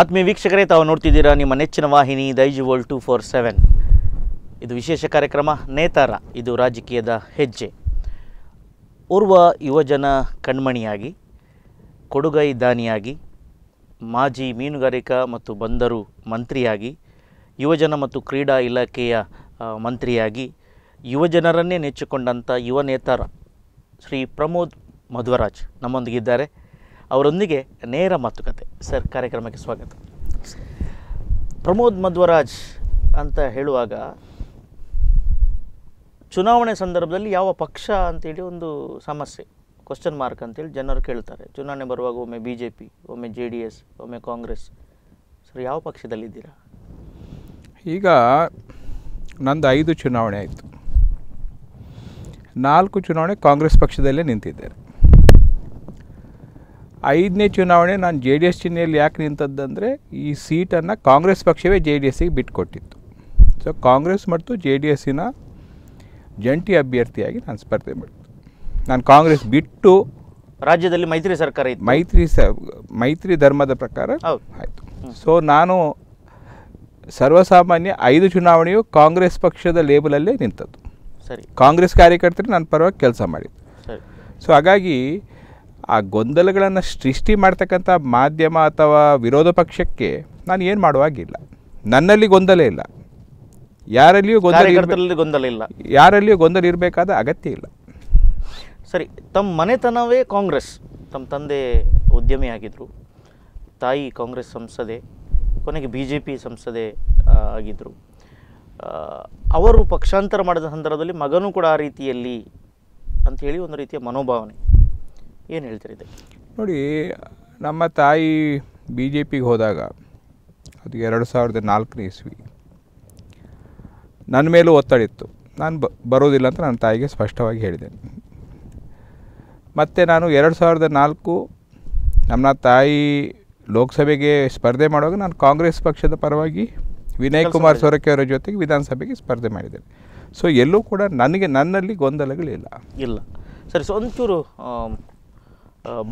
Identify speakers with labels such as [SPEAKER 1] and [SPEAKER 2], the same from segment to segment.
[SPEAKER 1] ಆತ್ಮೀಯ ವೀಕ್ಷಕರೇ, ತಾವು ನೋಡ್ತಿದ್ದೀರಾ ನಿಮ್ಮ ನೆಚ್ಚಿನ ವಾಹಿನಿ Daiji world two four seven. ಇದು ವಿಶೇಷ ಕಾರ್ಯಕ್ರಮ, ನೇತಾರ. ಇದು ರಾಜಕೀಯದ ಹೆಜ್ಜೆ. ಓರ್ವ ಯುವಜನ ಕಣ್ಮಣಿಯಾಗಿ, ಕೊಡುಗೈ ದಾನಿಯಾಗಿ, ಮಾಜಿ ಮೀನುಗಾರಿಕಾ ಮತ್ತು ಬಂದರು ಮಂತ್ರಿಯಾಗಿ, ಯುವಜನ ಮತ್ತು ಕ್ರೀಡಾ ಇಲಾಖೆಯ ಮಂತ್ರಿಯಾಗಿ, ಯುವಜನರನ್ನೇ ನೆಚ್ಚಿಕೊಂಡಂಥ ಯುವ ನೇತಾರ ಶ್ರೀ ಪ್ರಮೋದ್ ಮಧ್ವರಾಜ್ ನಮ್ಮೊಂದಿಗಿದ್ದಾರೆ. ಅವರೊಂದಿಗೆ ನೇರ ಮಾತುಕತೆ. ಸರ್, ಕಾರ್ಯಕ್ರಮಕ್ಕೆ ಸ್ವಾಗತ. ಪ್ರಮೋದ್ ಮಧ್ವರಾಜ್ ಅಂತ ಹೇಳುವಾಗ ಚುನಾವಣೆ ಸಂದರ್ಭದಲ್ಲಿ ಯಾವ ಪಕ್ಷ ಅಂತೇಳಿ ಒಂದು ಸಮಸ್ಯೆ ಕ್ವಶನ್ ಮಾರ್ಕ್ ಅಂತೇಳಿ ಜನರು ಕೇಳ್ತಾರೆ. ಚುನಾವಣೆ ಬರುವಾಗ ಒಮ್ಮೆ ಬಿ ಜೆ ಪಿ ಒಮ್ಮೆ ಜೆ ಡಿ ಎಸ್, ಒಮ್ಮೆ ಕಾಂಗ್ರೆಸ್. ಸರ್, ಯಾವ ಪಕ್ಷದಲ್ಲಿದ್ದೀರಾ
[SPEAKER 2] ಈಗ ನಂದು ಐದು ಚುನಾವಣೆ ಆಯಿತು. ನಾಲ್ಕು ಚುನಾವಣೆ ಕಾಂಗ್ರೆಸ್ ಪಕ್ಷದಲ್ಲೇ ನಿಂತಿದ್ದೇನೆ. ಐದನೇ ಚುನಾವಣೆ ನಾನು ಜೆ ಡಿ ಎಸ್ ಚಿಹ್ನೆಯಲ್ಲಿ ಯಾಕೆ ನಿಂತದ್ದಂದರೆ ಈ ಸೀಟನ್ನು ಕಾಂಗ್ರೆಸ್ ಪಕ್ಷವೇ ಜೆ ಡಿ ಎಸ್ಸಿಗೆ ಬಿಟ್ಟುಕೊಟ್ಟಿತ್ತು ಸೊ ಕಾಂಗ್ರೆಸ್ ಮತ್ತು ಜೆ ಡಿ ಎಸ್ಸಿನ ಜಂಟಿ ಅಭ್ಯರ್ಥಿಯಾಗಿ ನಾನು ಸ್ಪರ್ಧೆ ಮಾಡಿದ್ದು. ನಾನು ಕಾಂಗ್ರೆಸ್ ಬಿಟ್ಟು
[SPEAKER 1] ರಾಜ್ಯದಲ್ಲಿ ಮೈತ್ರಿ ಸರ್ಕಾರ ಇತ್ತು.
[SPEAKER 2] ಮೈತ್ರಿ ಸ ಮೈತ್ರಿ ಧರ್ಮದ ಪ್ರಕಾರ. ಆಯಿತು. ಸೊ ನಾನು ಸರ್ವಸಾಮಾನ್ಯ ಐದು ಚುನಾವಣೆಯು ಕಾಂಗ್ರೆಸ್ ಪಕ್ಷದ ಲೇಬಲಲ್ಲೇ ನಿಂತದ್ದು.
[SPEAKER 1] ಸರಿ.
[SPEAKER 2] ಕಾಂಗ್ರೆಸ್ ಕಾರ್ಯಕರ್ತರು ನನ್ನ ಪರವಾಗಿ ಕೆಲಸ ಮಾಡಿದ್ದು ಸೊ ಹಾಗಾಗಿ ಆ ಗೊಂದಲಗಳನ್ನು ಸೃಷ್ಟಿ ಮಾಡ್ತಕ್ಕಂಥ ಮಾಧ್ಯಮ ಅಥವಾ ವಿರೋಧ ಪಕ್ಷಕ್ಕೆ ನಾನು ಏನು ಮಾಡುವಾಗಿಲ್ಲ ನನ್ನಲ್ಲಿ ಗೊಂದಲ ಇಲ್ಲ. ಯಾರಲ್ಲಿಯೂ ಗೊಂದಲ
[SPEAKER 1] ಗೊಂದಲ ಇಲ್ಲ.
[SPEAKER 2] ಯಾರಲ್ಲಿಯೂ ಗೊಂದಲ ಇರಬೇಕಾದ ಅಗತ್ಯ ಇಲ್ಲ.
[SPEAKER 1] ಸರಿ ತಮ್ಮ ಮನೆತನವೇ ಕಾಂಗ್ರೆಸ್. ತಮ್ಮ ತಂದೆ ಉದ್ಯಮಿ ಆಗಿದ್ದರು ತಾಯಿ ಕಾಂಗ್ರೆಸ್ ಸಂಸದೆ ಕೊನೆಗೆ ಬಿ ಜೆ ಪಿ ಸಂಸದೆ ಆಗಿದ್ದರು ಅವರು ಪಕ್ಷಾಂತರ ಮಾಡಿದ ಸಂದರ್ಭದಲ್ಲಿ ಮಗನೂ ಕೂಡ ಆ ರೀತಿಯಲ್ಲಿ ಅಂಥೇಳಿ ಒಂದು ರೀತಿಯ ಮನೋಭಾವನೆ. ಏನು ಹೇಳ್ತೀರಿ ಇದಕ್ಕೆ?
[SPEAKER 2] ನೋಡಿ ನಮ್ಮ ತಾಯಿ ಬಿ ಜೆ ಪಿಗೆ ಹೋದಾಗ ಅದು ಎರಡು ಸಾವಿರದ ನಾಲ್ಕನೇ ಇಸ್ವಿ ನನ್ನ ಮೇಲೂ ಒತ್ತಡ ಇತ್ತು. ನಾನು ಬ ಬರೋದಿಲ್ಲ ಅಂತ ನನ್ನ ತಾಯಿಗೆ ಸ್ಪಷ್ಟವಾಗಿ ಹೇಳಿದೆ. ಮತ್ತು ನಾನು ಎರಡು ಸಾವಿರದ ನಾಲ್ಕು ನಮ್ಮ ತಾಯಿ ಲೋಕಸಭೆಗೆ ಸ್ಪರ್ಧೆ ಮಾಡುವಾಗ ನಾನು ಕಾಂಗ್ರೆಸ್ ಪಕ್ಷದ ಪರವಾಗಿ ವಿನಯ್ ಕುಮಾರ್. ಸೊರಕೆ ಅವರ ಜೊತೆಗೆ ವಿಧಾನಸಭೆಗೆ ಸ್ಪರ್ಧೆ ಮಾಡಿದ್ದೇನೆ ಸೊ ಎಲ್ಲೂ ಕೂಡ ನನಗೆ ನನ್ನಲ್ಲಿ ಗೊಂದಲಗಳಿಲ್ಲ.
[SPEAKER 1] ಇಲ್ಲ. ಸರಿ ಸೊ ಒಂಚೂರು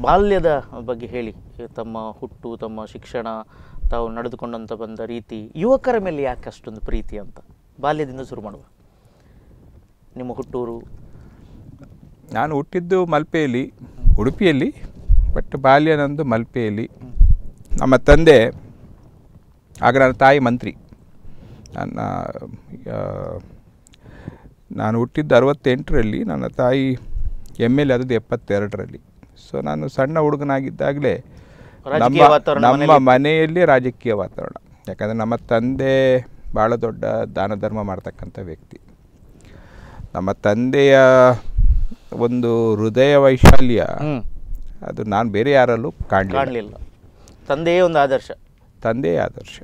[SPEAKER 1] ಬಾಲ್ಯದ ಬಗ್ಗೆ ಹೇಳಿ. ತಮ್ಮ ಹುಟ್ಟು, ತಮ್ಮ ಶಿಕ್ಷಣ, ತಾವು ನಡೆದುಕೊಂಡಂತ ಬಂದ ರೀತಿ ಯುವಕರ ಮೇಲೆ ಯಾಕೆ ಅಷ್ಟೊಂದು ಪ್ರೀತಿ ಅಂತ? ಬಾಲ್ಯದಿಂದ ಶುರು ಮಾಡುವ. ನಿಮ್ಮ ಹುಟ್ಟೂರು?
[SPEAKER 2] ನಾನು ಹುಟ್ಟಿದ್ದು ಮಲ್ಪೆಯಲ್ಲಿ, ಉಡುಪಿಯಲ್ಲಿ ಬಟ್ ಬಾಲ್ಯ ನಂದು ಮಲ್ಪೆಯಲ್ಲಿ. ನಮ್ಮ ತಂದೆ, ಆಗ ನನ್ನ ತಾಯಿ ಮಂತ್ರಿ. ನನ್ನ ನಾನು ಹುಟ್ಟಿದ್ದು ಅರವತ್ತೆಂಟರಲ್ಲಿ, ನನ್ನ ತಾಯಿ ಎಂ ಎಲ್ ಆದದ್ದು ಎಪ್ಪತ್ತೆರಡರಲ್ಲಿ. ಸೊ ನಾನು ಸಣ್ಣ ಹುಡುಗನಾಗಿದ್ದಾಗಲೇ ನಮ್ಮ
[SPEAKER 1] ವಾತಾವರಣ
[SPEAKER 2] ನಮ್ಮ
[SPEAKER 1] ಮನೆಯಲ್ಲಿ-
[SPEAKER 2] ರಾಜಕೀಯ ವಾತಾವರಣ. ಯಾಕಂದರೆ ನಮ್ಮ ತಂದೆ ಭಾಳ ದೊಡ್ಡ ದಾನ ಧರ್ಮ ಮಾಡ್ತಕ್ಕಂಥ ವ್ಯಕ್ತಿ. ನಮ್ಮ ತಂದೆಯ ಒಂದು ಹೃದಯ ವೈಶಾಲ್ಯ ಅದು ನಾನು ಬೇರೆ ಯಾರಲ್ಲೂ ಕಾಣಲಿಲ್ಲ.
[SPEAKER 1] ತಂದೆಯೇ ಒಂದು ಆದರ್ಶ.
[SPEAKER 2] ತಂದೆಯೇ ಆದರ್ಶ.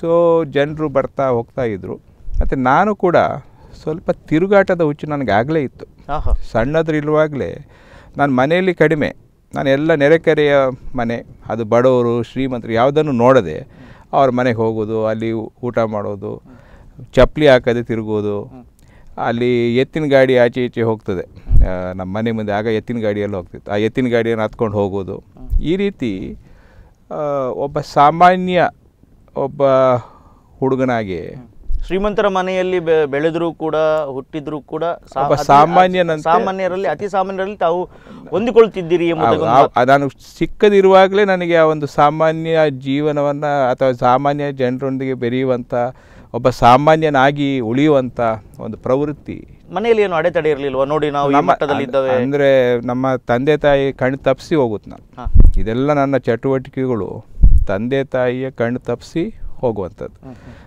[SPEAKER 2] ಸೊ ಜನರು ಬರ್ತಾ ಹೋಗ್ತಾ ಇದ್ರು. ಮತ್ತು ನಾನು ಕೂಡ ಸ್ವಲ್ಪ ತಿರುಗಾಟದ ಹುಚ್ಚು ನನಗಾಗಲೇ ಆಗಲೇ ಇತ್ತು. ಸಣ್ಣದ್ರಿರುವಾಗಲೇ ನಾನು ಮನೆಯಲ್ಲಿ ಕಡಿಮೆ. ನಾನು ಎಲ್ಲ ನೆರೆಕೆರೆಯ ಮನೆ, ಅದು ಬಡವರು, ಶ್ರೀಮಂತರು ಯಾವುದನ್ನು ನೋಡದೆ ಅವ್ರ ಮನೆಗೆ ಹೋಗೋದು, ಅಲ್ಲಿ ಊಟ ಮಾಡೋದು ಚಪ್ಪಲಿ ಹಾಕದೆ ತಿರುಗೋದು, ಅಲ್ಲಿ ಎತ್ತಿನ ಗಾಡಿ ಆಚೆ ಈಚೆ ಹೋಗ್ತದೆ. ನಮ್ಮ ಮನೆ ಮುಂದೆ ಆಗ ಎತ್ತಿನ ಗಾಡಿಯಲ್ಲಿ ಹೋಗ್ತಿತ್ತು. ಆ ಎತ್ತಿನ ಗಾಡಿಯನ್ನು ಹತ್ಕೊಂಡು ಹೋಗೋದು. ಈ ರೀತಿ ಒಬ್ಬ ಸಾಮಾನ್ಯ, ಒಬ್ಬ ಹುಡುಗನಾಗಿ
[SPEAKER 1] ಶ್ರೀಮಂತರ ಮನೆಯಲ್ಲಿ ಬೆಳೆದ್ರು ಕೂಡ ಹುಟ್ಟಿದ್ರು ಕೂಡ
[SPEAKER 2] ಸಾಮಾನ್ಯ
[SPEAKER 1] ಸಾಮಾನ್ಯರಲ್ಲಿ ಅತಿ ಸಾಮಾನ್ಯರಲ್ಲಿ ತಾವು ಹೊಂದಿಕೊಳ್ತಿದ್ದೀರಿ
[SPEAKER 2] ನಾನು ಚಿಕ್ಕದಿರುವಾಗಲೇ ನನಗೆ ಆ ಒಂದು ಸಾಮಾನ್ಯ ಜೀವನವನ್ನು ಅಥವಾ ಸಾಮಾನ್ಯ ಜನರೊಂದಿಗೆ ಬೆರೆಯುವಂಥ ಒಬ್ಬ ಸಾಮಾನ್ಯನಾಗಿ ಉಳಿಯುವಂಥ ಒಂದು ಪ್ರವೃತ್ತಿ.
[SPEAKER 1] ಮನೆಯಲ್ಲಿ ಏನು ಅಡೆತಡೆ ಇರಲಿಲ್ವಾ? ನೋಡಿ ನಾವು
[SPEAKER 2] ಅಂದರೆ ನಮ್ಮ ತಂದೆ ತಾಯಿ ಕಣ್ಣು ತಪ್ಪಿಸಿ ಹೋಗುತ್ತೆ ನಾನು ಇದೆಲ್ಲ ನನ್ನ ಚಟುವಟಿಕೆಗಳು. ತಂದೆ ತಾಯಿಯ ಕಣ್ಣು ತಪ್ಪಿಸಿ ಹೋಗುವಂಥದ್ದು.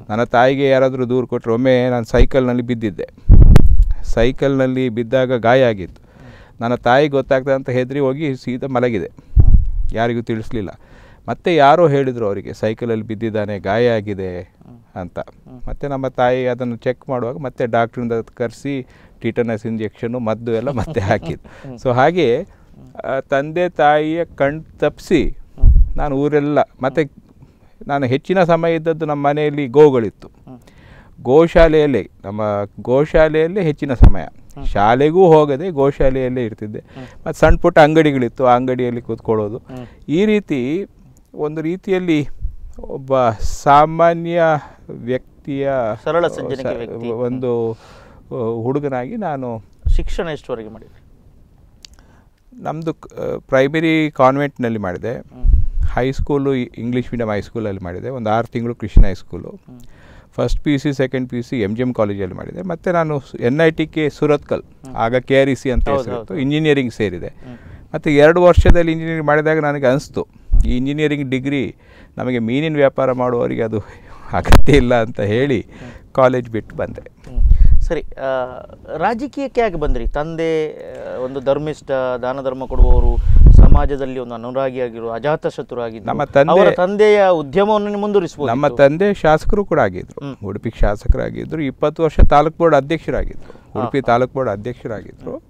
[SPEAKER 2] ನನ್ನ ತಾಯಿಗೆ ಯಾರಾದರೂ ದೂರು ಕೊಟ್ಟರೆ ಒಮ್ಮೆ ನಾನು ಸೈಕಲ್ನಲ್ಲಿ ಬಿದ್ದಿದ್ದೆ. ಸೈಕಲ್ನಲ್ಲಿ ಬಿದ್ದಾಗ ಗಾಯ ಆಗಿತ್ತು. ನನ್ನ ತಾಯಿ ಗೊತ್ತಾಗ್ತದೆ ಅಂತ ಹೆದರಿ ಹೋಗಿ ಸೀದಾ ಮಲಗಿದೆ. ಯಾರಿಗೂ ತಿಳಿಸ್ಲಿಲ್ಲ. ಮತ್ತೆ ಯಾರೋ ಹೇಳಿದರು ಅವರಿಗೆ ಸೈಕಲಲ್ಲಿ ಬಿದ್ದಿದ್ದಾನೆ ಗಾಯ ಆಗಿದೆ ಅಂತ. ಮತ್ತೆ ನಮ್ಮ ತಾಯಿ ಅದನ್ನು ಚೆಕ್ ಮಾಡುವಾಗ ಮತ್ತೆ ಡಾಕ್ಟ್ರಿಂದ ಕರೆಸಿ ಟಿಟನಸ್ ಇಂಜೆಕ್ಷನು ಮದ್ದು ಎಲ್ಲ ಮತ್ತೆ ಹಾಕಿದ್ದು. ಸೊ ಹಾಗೆ ತಂದೆ ತಾಯಿಯ ಕಣ್ ತಪ್ಪಿಸಿ ನಾನು ಊರೆಲ್ಲ ಮತ್ತು ನಾನು ಹೆಚ್ಚಿನ ಸಮಯ ಇದ್ದದ್ದು ನಮ್ಮ ಮನೆಯಲ್ಲಿ ಗೋಗಳಿತ್ತು. ಗೋಶಾಲೆಯಲ್ಲೇ ನಮ್ಮ ಗೋಶಾಲೆಯಲ್ಲೇ ಹೆಚ್ಚಿನ ಸಮಯ. ಶಾಲೆಗೂ ಹೋಗದೆ ಗೋಶಾಲೆಯಲ್ಲೇ ಇರ್ತಿದ್ದೆ. ಮತ್ತು ಸಣ್ಣ ಪುಟ್ಟ ಅಂಗಡಿಗಳಿತ್ತು ಆ ಅಂಗಡಿಯಲ್ಲಿ ಕೂತ್ಕೊಳ್ಳೋದು. ಈ ರೀತಿ ಒಂದು ರೀತಿಯಲ್ಲಿ ಒಬ್ಬ ಸಾಮಾನ್ಯ ವ್ಯಕ್ತಿಯ
[SPEAKER 1] ಸರಳ.
[SPEAKER 2] ಒಂದು ಹುಡುಗನಾಗಿ ನಾನು
[SPEAKER 1] ಶಿಕ್ಷಣ ಎಷ್ಟುವರೆಗೆ ಮಾಡಿದೆ
[SPEAKER 2] ನಮ್ಮದು ಪ್ರೈಮರಿ ಕಾನ್ವೆಂಟ್ನಲ್ಲಿ ಮಾಡಿದೆ. ಹೈಸ್ಕೂಲು ಇಂಗ್ಲೀಷ್ ಮೀಡಿಯಂ ಹೈಸ್ಕೂಲಲ್ಲಿ ಮಾಡಿದೆ. ಒಂದು ಆರು ತಿಂಗಳು Krishna high school. First P U C second P U C M G M ಕಾಲೇಜಲ್ಲಿ ಮಾಡಿದೆ. ಮತ್ತು ನಾನು N I T K Surathkal ಆಗ ಕೆ ಆರ್ ಇ ಸಿ ಅಂತ ಹೆಸರಿತ್ತು. ಇಂಜಿನಿಯರಿಂಗ್ ಸೇರಿದೆ. ಮತ್ತು ಎರಡು ವರ್ಷದಲ್ಲಿ ಇಂಜಿನಿಯರಿಂಗ್ ಮಾಡಿದಾಗ ನನಗೆ ಅನಿಸ್ತು ಈ ಇಂಜಿನಿಯರಿಂಗ್ ಡಿಗ್ರಿ ನಮಗೆ ಮೀನಿನ ವ್ಯಾಪಾರ ಮಾಡುವವರಿಗೆ ಅದು ಅಗತ್ಯ ಇಲ್ಲ ಅಂತ ಹೇಳಿ ಕಾಲೇಜ್ ಬಿಟ್ಟು ಬಂದೆ.
[SPEAKER 1] ಸರಿ ರಾಜಕೀಯಕ್ಕೆ ಯಾಕೆ ಬಂದ್ರಿ? ತಂದೆ ಒಂದು ಧರ್ಮಿಷ್ಠ ದಾನ ಧರ್ಮ ಕೊಡುವವರು ಸಮಾಜದಲ್ಲಿ ಒಂದು ಅನುರಾಗಿಯಾಗಿರು ಅಜಾತ ಶತ್ರುವಾಗಿದ್ದು
[SPEAKER 2] ನಮ್ಮ ತಂದೆ-
[SPEAKER 1] ತಂದೆಯ ಉದ್ಯಮವನ್ನು ಮುಂದುವರಿಸಬಹುದು.
[SPEAKER 2] ನಮ್ಮ ತಂದೆ ಶಾಸಕರು ಕೂಡ ಆಗಿದ್ರು. ಉಡುಪಿ ಶಾಸಕರಾಗಿದ್ರು. ಇಪ್ಪತ್ತು ವರ್ಷ ತಾಲೂಕ್ ಬೋರ್ಡ್ ಅಧ್ಯಕ್ಷರಾಗಿದ್ರು. ಉಡುಪಿ ತಾಲೂಕ್ ಬೋರ್ಡ್ ಅಧ್ಯಕ್ಷರಾಗಿದ್ರು.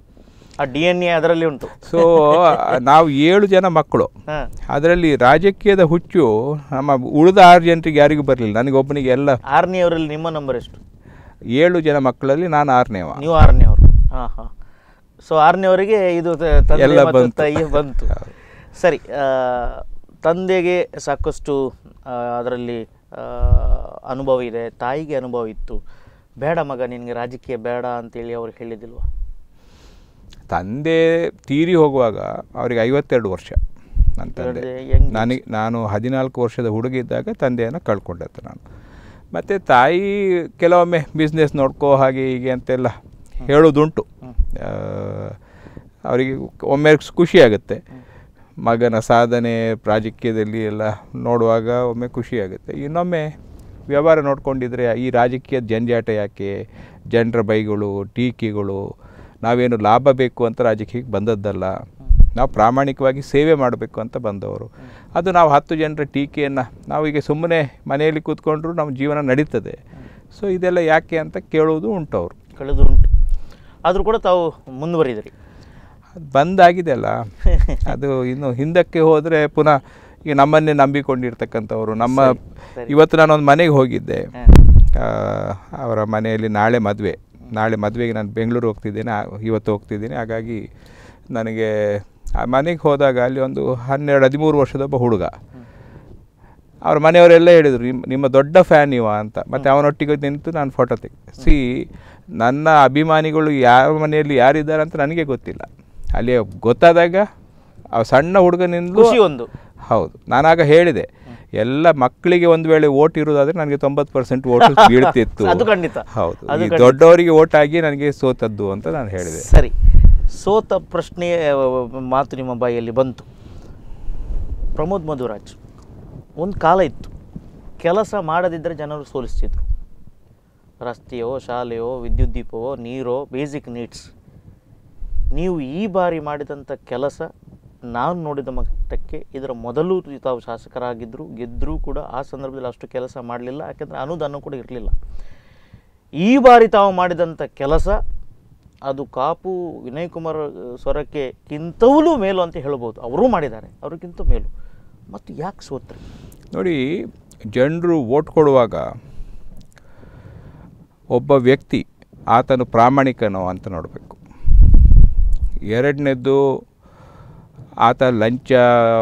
[SPEAKER 1] ಆ ಡಿ ಎನ್ ಎ ಅದರಲ್ಲಿ ಉಂಟು.
[SPEAKER 2] ಸೊ ನಾವು ಏಳು ಜನ ಮಕ್ಕಳು. ಅದರಲ್ಲಿ ರಾಜಕೀಯದ ಹುಚ್ಚು ನಮ್ಮ ಉಳಿದ ಆರು ಜನರಿಗೆ ಯಾರಿಗೂ ಬರಲಿಲ್ಲ. ನನಗೊಬ್ಬನಿಗೆ ಎಲ್ಲ
[SPEAKER 1] ಆರನೆಯವರಲ್ಲಿ ನಿಮ್ಮ ನಂಬರ್ ಎಷ್ಟು?
[SPEAKER 2] ಏಳು ಜನ ಮಕ್ಕಳಲ್ಲಿ ನಾನು ಆರನೇವ.
[SPEAKER 1] ನೀವು ಆರನೇ ಅವರು ಹಾಂ ಹಾ. ಸೊ ಆರನೇವರೆಗೆ ಇದು ತ- ತಂದೆ
[SPEAKER 2] ಎಲ್ಲ
[SPEAKER 1] ಮತ್ತು
[SPEAKER 2] ಬಂತು.
[SPEAKER 1] ಸರಿ ತಂದೆಗೆ ಸಾಕಷ್ಟು ಅದರಲ್ಲಿ ಅನುಭವ ಇದೆ ತಾಯಿಗೆ ಅನುಭವ ಇತ್ತು. ಬೇಡ ಮಗ ನಿನಗೆ ರಾಜಕೀಯ ಬೇಡ ಅಂತೇಳಿ ಅವ್ರು ಹೇಳಿದಿಲ್ವ
[SPEAKER 2] ತಂದೆ ತೀರಿ ಹೋಗುವಾಗ ಅವರಿಗೆ ಐವತ್ತೆರಡು ವರ್ಷ ನನ್ನ ತಂದೆ. ನನಗೆ ನಾನು ಹದಿನಾಲ್ಕು ವರ್ಷದ ಹುಡುಗ ಇದ್ದಾಗ ತಂದೆಯನ್ನು ಕಳ್ಕೊಂಡದ್ದು ನಾನು. ಮತ್ತು ತಾಯಿ ಕೆಲವೊಮ್ಮೆ ಬಿಸ್ನೆಸ್ ನೋಡ್ಕೋ ಹಾಗೆ ಹೀಗೆ ಅಂತೆಲ್ಲ ಹೇಳೋದುಂಟು ಅವರಿಗೆ ಒಮ್ಮೆ ಖುಷಿಯಾಗುತ್ತೆ. ಮಗನ ಸಾಧನೆ ರಾಜಕೀಯದಲ್ಲಿ ಎಲ್ಲ ನೋಡುವಾಗ ಒಮ್ಮೆ ಖುಷಿಯಾಗುತ್ತೆ. ಇನ್ನೊಮ್ಮೆ ವ್ಯವಹಾರ ನೋಡ್ಕೊಂಡಿದ್ರೆ ಈ ರಾಜಕೀಯ ಜಂಜಾಟ ಯಾಕೆ? ಜನರ ಬೈಗಳು ಟೀಕೆಗಳು ನಾವೇನು ಲಾಭ ಬೇಕು ಅಂತ ರಾಜಕೀಯಕ್ಕೆ ಬಂದದ್ದಲ್ಲ. ನಾವು ಪ್ರಾಮಾಣಿಕವಾಗಿ ಸೇವೆ ಮಾಡಬೇಕು ಅಂತ ಬಂದವರು. ಅದು ನಾವು ಹತ್ತು ಜನರ ಟೀಕೆಯನ್ನು ನಾವು ಈಗ ಸುಮ್ಮನೆ ಮನೆಯಲ್ಲಿ ಕೂತ್ಕೊಂಡ್ರು ನಮ್ಮ ಜೀವನ ನಡೀತದೆ. ಸೊ ಇದೆಲ್ಲ ಯಾಕೆ ಅಂತ ಕೇಳೋದು ಉಂಟು ಅವರು.
[SPEAKER 1] ಕಳೆದು ಉಂಟು. ಆದರೂ ಕೂಡ ತಾವು ಮುಂದುವರಿದ್ರಿ.
[SPEAKER 2] ಅದು ಬಂದಾಗಿದೆ ಅಲ್ಲ. ಅದು ಇನ್ನು ಹಿಂದಕ್ಕೆ ಹೋದರೆ ಪುನಃ ಈಗ ನಮ್ಮನ್ನೇ ನಂಬಿಕೊಂಡಿರ್ತಕ್ಕಂಥವ್ರು. ನಮ್ಮ. ಇವತ್ತು ನಾನೊಂದು ಮನೆಗೆ ಹೋಗಿದ್ದೆ. ಅವರ ಮನೆಯಲ್ಲಿ ನಾಳೆ ಮದುವೆ. ನಾಳೆ ಮದುವೆಗೆ ನಾನು ಬೆಂಗಳೂರು ಹೋಗ್ತಿದ್ದೇನೆ ಇವತ್ತು ಹೋಗ್ತಿದ್ದೀನಿ. ಹಾಗಾಗಿ ನನಗೆ ಆ ಮನೆಗೆ ಹೋದಾಗ ಅಲ್ಲಿ ಒಂದು ಹನ್ನೆರಡು ಹದಿಮೂರು ವರ್ಷದ ಒಬ್ಬ ಹುಡುಗ ಅವ್ರ ಮನೆಯವರೆಲ್ಲ ಹೇಳಿದರು ನಿಮ್ಮ ನಿಮ್ಮ ದೊಡ್ಡ ಫ್ಯಾನ್ ಇವ ಅಂತ. ಮತ್ತು ಅವನೊಟ್ಟಿಗೆ ನಿಂತು ನಾನು ಫೋಟೋ ತೆಗೆ ಸಿ ನನ್ನ ಅಭಿಮಾನಿಗಳು ಯಾವ ಮನೆಯಲ್ಲಿ ಯಾರಿದ್ದಾರೆ ಅಂತ ನನಗೆ ಗೊತ್ತಿಲ್ಲ. ಅಲ್ಲಿ ಗೊತ್ತಾದಾಗ ಆ ಸಣ್ಣ ಹುಡುಗನಿಂದ
[SPEAKER 1] ಖುಷಿ ಒಂದು.
[SPEAKER 2] ಹೌದು. ನಾನಾಗ ಹೇಳಿದೆ ಎಲ್ಲ ಮಕ್ಕಳಿಗೆ ಒಂದು ವೇಳೆ ಓಟ್ ಇರೋದಾದ್ರೆ ನನಗೆ ತೊಂಬತ್ತು ಪರ್ಸೆಂಟ್ ಓಟ್ ಬೀಳ್ತಿತ್ತು.
[SPEAKER 1] ಅದು ಖಂಡಿತ.
[SPEAKER 2] ಹೌದು. ದೊಡ್ಡವರಿಗೆ ಓಟ್ ಆಗಿ ನನಗೆ ಸೋತದ್ದು ಅಂತ ನಾನು ಹೇಳಿದೆ.
[SPEAKER 1] ಸರಿ. ಸೋತ ಪ್ರಶ್ನೆ ಮಾತು ನಿಮ್ಮ ಬಾಯಲ್ಲಿ ಬಂತು. ಪ್ರಮೋದ್ ಮಧುರಾಜ್ ಒಂದು ಕಾಲ ಇತ್ತು. ಕೆಲಸ ಮಾಡದಿದ್ದರೆ ಜನರು ಸೋಲಿಸ್ತಿದ್ರು. ರಸ್ತೆಯೋ, ಶಾಲೆಯೋ, ವಿದ್ಯುತ್ ದೀಪವೋ, ನೀರೋ ಬೇಸಿಕ್ ನೀಡ್ಸ್ ನೀವು ಈ ಬಾರಿ ಮಾಡಿದಂಥ ಕೆಲಸ ನಾನು ನೋಡಿದ ಮಟ್ಟಕ್ಕೆ ಇದರ ಮೊದಲು ತಾವು ಶಾಸಕರಾಗಿದ್ದರು ಗೆದ್ದರೂ ಕೂಡ ಆ ಸಂದರ್ಭದಲ್ಲಿ ಅಷ್ಟು ಕೆಲಸ ಮಾಡಲಿಲ್ಲ. ಯಾಕೆಂದರೆ ಅನುದಾನ ಕೂಡ ಇರಲಿಲ್ಲ. ಈ ಬಾರಿ ತಾವು ಮಾಡಿದಂಥ ಕೆಲಸ ಅದು ಕಾಪು ವಿನಯ್ ಕುಮಾರ್ ಸ್ವರಕ್ಕೆ ಕಿಂತವೂ ಮೇಲು ಅಂತ ಹೇಳ್ಬೋದು. ಅವರೂ ಮಾಡಿದ್ದಾರೆ. ಅವ್ರಿಗಿಂತ ಮೇಲು. ಮತ್ತು ಯಾಕೆ ಸೋತ್ರಿ?
[SPEAKER 2] ನೋಡಿ, ಜನರು ವೋಟ್ ಕೊಡುವಾಗ ಒಬ್ಬ ವ್ಯಕ್ತಿ ಆತನು ಪ್ರಾಮಾಣಿಕನೋ ಅಂತ ನೋಡಬೇಕು. ಎರಡನೇದ್ದು ಆತ ಲಂಚ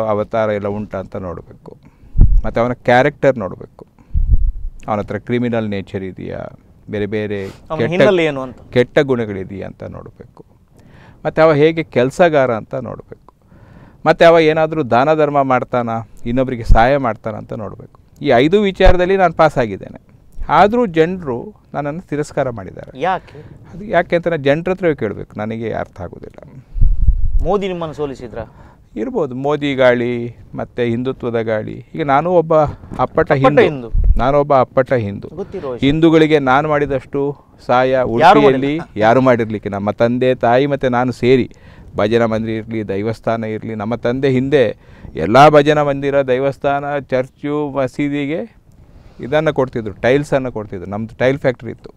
[SPEAKER 2] ಅವತಾರ ಎಲ್ಲ ಉಂಟಾ ಅಂತ ನೋಡಬೇಕು. ಮತ್ತು ಅವನ ಕ್ಯಾರೆಕ್ಟರ್ ನೋಡಬೇಕು. ಅವನ ಹತ್ರ ಕ್ರಿಮಿನಲ್ ನೇಚರ್ ಇದೆಯಾ? ಬೇರೆ ಬೇರೆ ಕೆಟ್ಟ-
[SPEAKER 1] ಏನು ಅಂತ.
[SPEAKER 2] ಕೆಟ್ಟ ಗುಣಗಳಿದೆಯಾ ಅಂತ ನೋಡಬೇಕು. ಮತ್ತು ಅವ ಹೇಗೆ ಕೆಲಸಗಾರ ಅಂತ ನೋಡಬೇಕು. ಮತ್ತು ಅವ ಏನಾದರೂ ದಾನ ಧರ್ಮ ಮಾಡ್ತಾನ? ಇನ್ನೊಬ್ಬರಿಗೆ ಸಹಾಯ ಮಾಡ್ತಾನ ಅಂತ ನೋಡಬೇಕು. ಈ ಐದು ವಿಚಾರದಲ್ಲಿ ನಾನು ಪಾಸ್ ಆಗಿದ್ದೇನೆ ಆದರೂ ಜನರು ನನ್ನನ್ನು ತಿರಸ್ಕಾರ ಮಾಡಿದ್ದಾರೆ.
[SPEAKER 1] ಯಾಕೆ?
[SPEAKER 2] ಅದು ಯಾಕೆ ಅಂತ ನಾನು ಜನರ ಹತ್ರವೇ ಕೇಳಬೇಕು. ನನಗೆ ಅರ್ಥ ಆಗೋದಿಲ್ಲ.
[SPEAKER 1] ಮೋದಿ ನಿಮ್ಮನ್ನು ಸೋಲಿಸಿದ್ರ?
[SPEAKER 2] ಇರ್ಬೋದು. ಮೋದಿ ಗಾಳಿ ಮತ್ತು ಹಿಂದುತ್ವದ ಗಾಳಿ. ಈಗ ನಾನು ಒಬ್ಬ ಅಪ್ಪಟ ಹಿಂದೂ.
[SPEAKER 1] ನಾನು
[SPEAKER 2] ನಾನೊಬ್ಬ ಅಪ್ಪಟ ಹಿಂದೂ. ಹಿಂದೂಗಳಿಗೆ ನಾನು ಮಾಡಿದಷ್ಟು ಸಹಾಯ ಉಡುಪಿಯಲ್ಲಿ ಯಾರು ಮಾಡಿರಲಿಕ್ಕೆ. ನಮ್ಮ ತಂದೆ ತಾಯಿ ಮತ್ತು ನಾನು ಸೇರಿ. ಭಜನಾ ಮಂದಿರ ಇರಲಿ ದೈವಸ್ಥಾನ ಇರಲಿ ನಮ್ಮ ತಂದೆ ಹಿಂದೆ. ಎಲ್ಲ ಭಜನಾ ಮಂದಿರ ದೈವಸ್ಥಾನ ಚರ್ಚು ಮಸೀದಿಗೆ ಇದನ್ನು ಕೊಡ್ತಿದ್ರು ಟೈಲ್ಸನ್ನು ಕೊಡ್ತಿದ್ರು. ನಮ್ಮದು ಟೈಲ್ ಫ್ಯಾಕ್ಟ್ರಿ ಇತ್ತು.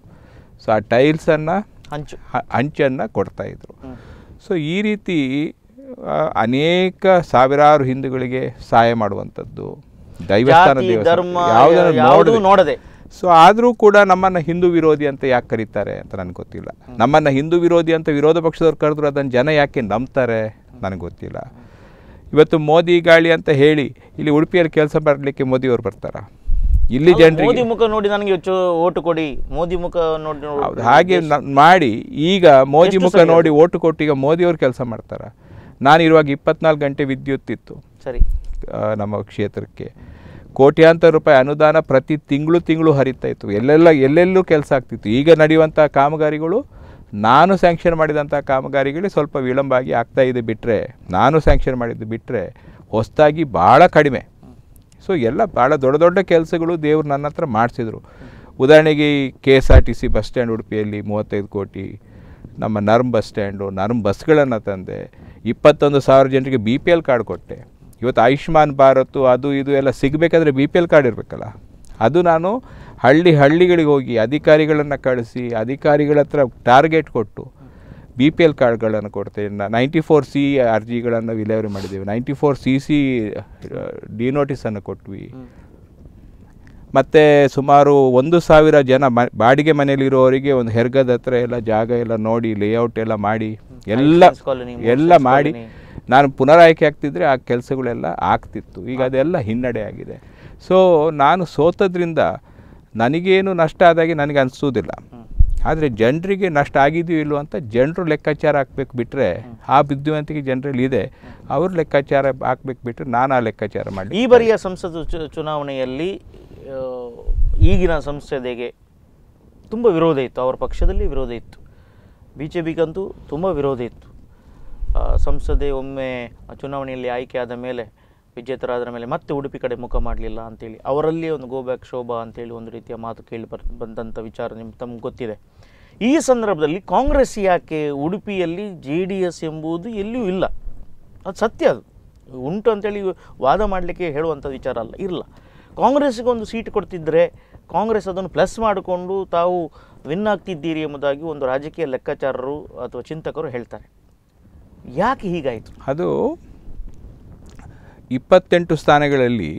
[SPEAKER 2] ಸೊ ಆ ಟೈಲ್ಸನ್ನು
[SPEAKER 1] ಹಂಚು.
[SPEAKER 2] ಹಂಚನ್ನು ಕೊಡ್ತಾಯಿದ್ರು. ಸೊ ಈ ರೀತಿ ಅನೇಕ ಸಾವಿರಾರು ಹಿಂದೂಗಳಿಗೆ ಸಹಾಯ ಮಾಡುವಂಥದ್ದು ದೈವಸ್ಥಾನ ದೇವಸ್ಥಾನ. ನೋಡದೆ. ಸೊ ಆದರೂ ಕೂಡ ನಮ್ಮನ್ನು ಹಿಂದೂ ವಿರೋಧಿ ಅಂತ ಯಾಕೆ ಕರೀತಾರೆ ಅಂತ ನನಗೆ ಗೊತ್ತಿಲ್ಲ. ನಮ್ಮನ್ನು ಹಿಂದೂ ವಿರೋಧಿ ಅಂತ ವಿರೋಧ ಪಕ್ಷದವ್ರು ಕರೆದ್ರು ಅದನ್ನು ಜನ ಯಾಕೆ ನಂಬ್ತಾರೆ ನನಗೆ ಗೊತ್ತಿಲ್ಲ. ಇವತ್ತು ಮೋದಿ ಗಾಳಿ ಅಂತ ಹೇಳಿ ಇಲ್ಲಿ ಉಡುಪಿಯಲ್ಲಿ ಕೆಲಸ ಮಾಡಲಿಕ್ಕೆ ಮೋದಿಯವರು ಬರ್ತಾರಾ? ಇಲ್ಲಿ ಜನರಿಗೆ.
[SPEAKER 1] ಮೋದಿ ಮುಖ ನೋಡಿ ನನಗೆ ಓಟು ಕೊಡಿ. ಮೋದಿ ಮುಖ ನೋಡಿ
[SPEAKER 2] ಹಾಗೆ ಮಾಡಿ ಈಗ ಮೋದಿ ಮುಖ ನೋಡಿ ಓಟು ಕೊಟ್ಟು ಈಗ ಮೋದಿಯವರು ಕೆಲಸ ಮಾಡ್ತಾರ. ನಾನು ಇರುವಾಗ ಇಪ್ಪತ್ನಾಲ್ಕು ಗಂಟೆ ವಿದ್ಯುತ್ ಇತ್ತು.
[SPEAKER 1] ಸರಿ.
[SPEAKER 2] ನಮ್ಮ ಕ್ಷೇತ್ರಕ್ಕೆ. ಕೋಟ್ಯಾಂತರ ರೂಪಾಯಿ ಅನುದಾನ ಪ್ರತಿ ತಿಂಗಳು ತಿಂಗಳು ಹರಿತಾ ಇತ್ತು. ಎಲ್ಲೆಲ್ಲ ಎಲ್ಲೆಲ್ಲೂ ಕೆಲಸ ಆಗ್ತಿತ್ತು. ಈಗ ನಡೆಯುವಂಥ ಕಾಮಗಾರಿಗಳು ನಾನು ಸ್ಯಾಂಕ್ಷನ್ ಮಾಡಿದಂಥ ಕಾಮಗಾರಿಗಳಿಗೆ ಸ್ವಲ್ಪ ವಿಳಂಬ ಆಗಿ ಆಗ್ತಾ ಇದೆ ಬಿಟ್ಟರೆ ನಾನು ಸ್ಯಾಂಕ್ಷನ್ ಮಾಡಿದ್ದು ಬಿಟ್ಟರೆ ಹೊಸದಾಗಿ ಭಾಳ ಕಡಿಮೆ. ಸೊ ಎಲ್ಲ ಭಾಳ ದೊಡ್ಡ ದೊಡ್ಡ ಕೆಲಸಗಳು ದೇವರು ನನ್ನ ಹತ್ರ ಮಾಡಿಸಿದರು. ಉದಾಹರಣೆಗೆ K S R T C bus stand ಉಡುಪಿಯಲ್ಲಿ ಮೂವತ್ತೈದು ಕೋಟಿ, ನಮ್ಮ ನರ್ಮ್ ಬಸ್ ಸ್ಟ್ಯಾಂಡು ನರ್ಮ್ ಬಸ್ಗಳನ್ನು ತಂದೆ, ಇಪ್ಪತ್ತೊಂದು ಸಾವಿರ ಜನರಿಗೆ ಬಿ ಪಿ ಎಲ್ ಕಾರ್ಡ್ ಕೊಟ್ಟೆ. ಇವತ್ತು ಆಯುಷ್ಮಾನ್ ಭಾರತ್, ಅದು ಇದು ಎಲ್ಲ ಸಿಗಬೇಕಾದ್ರೆ ಬಿ ಪಿ ಎಲ್ ಕಾರ್ಡ್ ಇರಬೇಕಲ್ಲ. ಅದು ನಾನು ಹಳ್ಳಿ ಹಳ್ಳಿಗಳಿಗೆ ಹೋಗಿ ಅಧಿಕಾರಿಗಳನ್ನು ಕಳಿಸಿ, ಅಧಿಕಾರಿಗಳ ಹತ್ರ ಟಾರ್ಗೆಟ್ ಕೊಟ್ಟು ಬಿ ಪಿ ಎಲ್ ಕಾರ್ಡ್ಗಳನ್ನು ಕೊಡ್ತೇವೆ. ನೈಂಟಿ ಫೋರ್ ಸಿ ಅರ್ಜಿಗಳನ್ನು ವಿಲೇವರಿ ಮಾಡಿದ್ದೇವೆ. Ninety four C C D ನೋಟಿಸನ್ನು ಕೊಟ್ವಿ. ಮತ್ತು ಸುಮಾರು ಒಂದು ಸಾವಿರ ಜನ ಮ ಬಾಡಿಗೆ ಮನೆಯಲ್ಲಿರೋರಿಗೆ ಒಂದು ಹೆರ್ಗದ ಹತ್ರ ಎಲ್ಲ ಜಾಗ ಎಲ್ಲ ನೋಡಿ ಲೇಔಟ್ ಎಲ್ಲ ಮಾಡಿ ಎಲ್ಲ ಎಲ್ಲ ಮಾಡಿ. ನಾನು ಪುನರಾಯ್ಕೆ ಆಗ್ತಿದ್ರೆ ಆ ಕೆಲಸಗಳೆಲ್ಲ ಆಗ್ತಿತ್ತು. ಈಗ ಅದೆಲ್ಲ ಹಿನ್ನಡೆ ಆಗಿದೆ. ಸೊ ನಾನು ಸೋತದ್ರಿಂದ ನನಗೇನು ನಷ್ಟ ಆದಾಗೆ ನನಗೆ ಅನಿಸೋದಿಲ್ಲ. ಆದರೆ ಜನರಿಗೆ ನಷ್ಟ ಆಗಿದೆಯೋ ಇಲ್ಲೋ ಅಂತ ಜನರು ಲೆಕ್ಕಾಚಾರ ಹಾಕ್ಬೇಕು ಬಿಟ್ಟರೆ ಆ ಬುದ್ಧಿವಂತಿಕೆ ಜನರಲ್ಲಿ ಇದೆ. ಅವ್ರ ಲೆಕ್ಕಾಚಾರ ಹಾಕ್ಬೇಕು ಬಿಟ್ಟರೆ ನಾನು ಆ ಲೆಕ್ಕಾಚಾರ ಮಾಡಿ
[SPEAKER 1] ಈ ಬಾರಿಯ ಸಂಸತ್ ಚು- ಚುನಾವಣೆಯಲ್ಲಿ ಈಗಿನ ಸಂಸದೆಗೆ ತುಂಬ ವಿರೋಧ ಇತ್ತು. ಅವರ ಪಕ್ಷದಲ್ಲಿ ವಿರೋಧ ಇತ್ತು. ಬಿ ಜೆ ಪಿಗಂತೂ ತುಂಬ ವಿರೋಧ ಇತ್ತು. ಸಂಸದೆ ಒಮ್ಮೆ ಚುನಾವಣೆಯಲ್ಲಿ ಆಯ್ಕೆ ಆದ ಮೇಲೆ ವಿಜೇತರಾದ ಮೇಲೆ ಮತ್ತೆ ಉಡುಪಿ ಕಡೆ ಮುಖ ಮಾಡಲಿಲ್ಲ ಅಂತೇಳಿ ಅವರಲ್ಲಿ ಒಂದು ಗೋ ಬ್ಯಾಕ್ ಶೋಭಾ ಅಂತೇಳಿ ಒಂದು ರೀತಿಯ ಮಾತು ಕೇಳಿ ಬರ್ ಬಂದಂಥ ವಿಚಾರ ನಿಮ್ಗೆ ತಮ್ಗೆ ಗೊತ್ತಿದೆ. ಈ ಸಂದರ್ಭದಲ್ಲಿ ಕಾಂಗ್ರೆಸ್ ಯಾಕೆ ಉಡುಪಿಯಲ್ಲಿ ಜೆ ಡಿ ಎಸ್ ಎಂಬುದು ಎಲ್ಲಿಯೂ ಇಲ್ಲ? ಅದು ಸತ್ಯ ಅದು. ಉಂಟು ಅಂತೇಳಿ ವಾದ ಮಾಡಲಿಕ್ಕೆ ಹೇಳುವಂಥ ವಿಚಾರ ಅಲ್ಲ ಇಲ್ಲ ಕಾಂಗ್ರೆಸ್ಗೆ ಒಂದು ಸೀಟ್ ಕೊಡ್ತಿದ್ದರೆ ಕಾಂಗ್ರೆಸ್ ಅದನ್ನು ಪ್ಲಸ್ ಮಾಡಿಕೊಂಡು ತಾವು ವಿನ್ ಆಗ್ತಿದ್ದೀರಿ ಎಂಬುದಾಗಿ ಒಂದು ರಾಜಕೀಯ ಲೆಕ್ಕಾಚಾರರು ಅಥವಾ ಚಿಂತಕರು ಹೇಳ್ತಾರೆ. ಯಾಕೆ ಹೀಗಾಯಿತು?
[SPEAKER 2] ಅದು ಇಪ್ಪತ್ತೆಂಟು ಸ್ಥಾನಗಳಲ್ಲಿ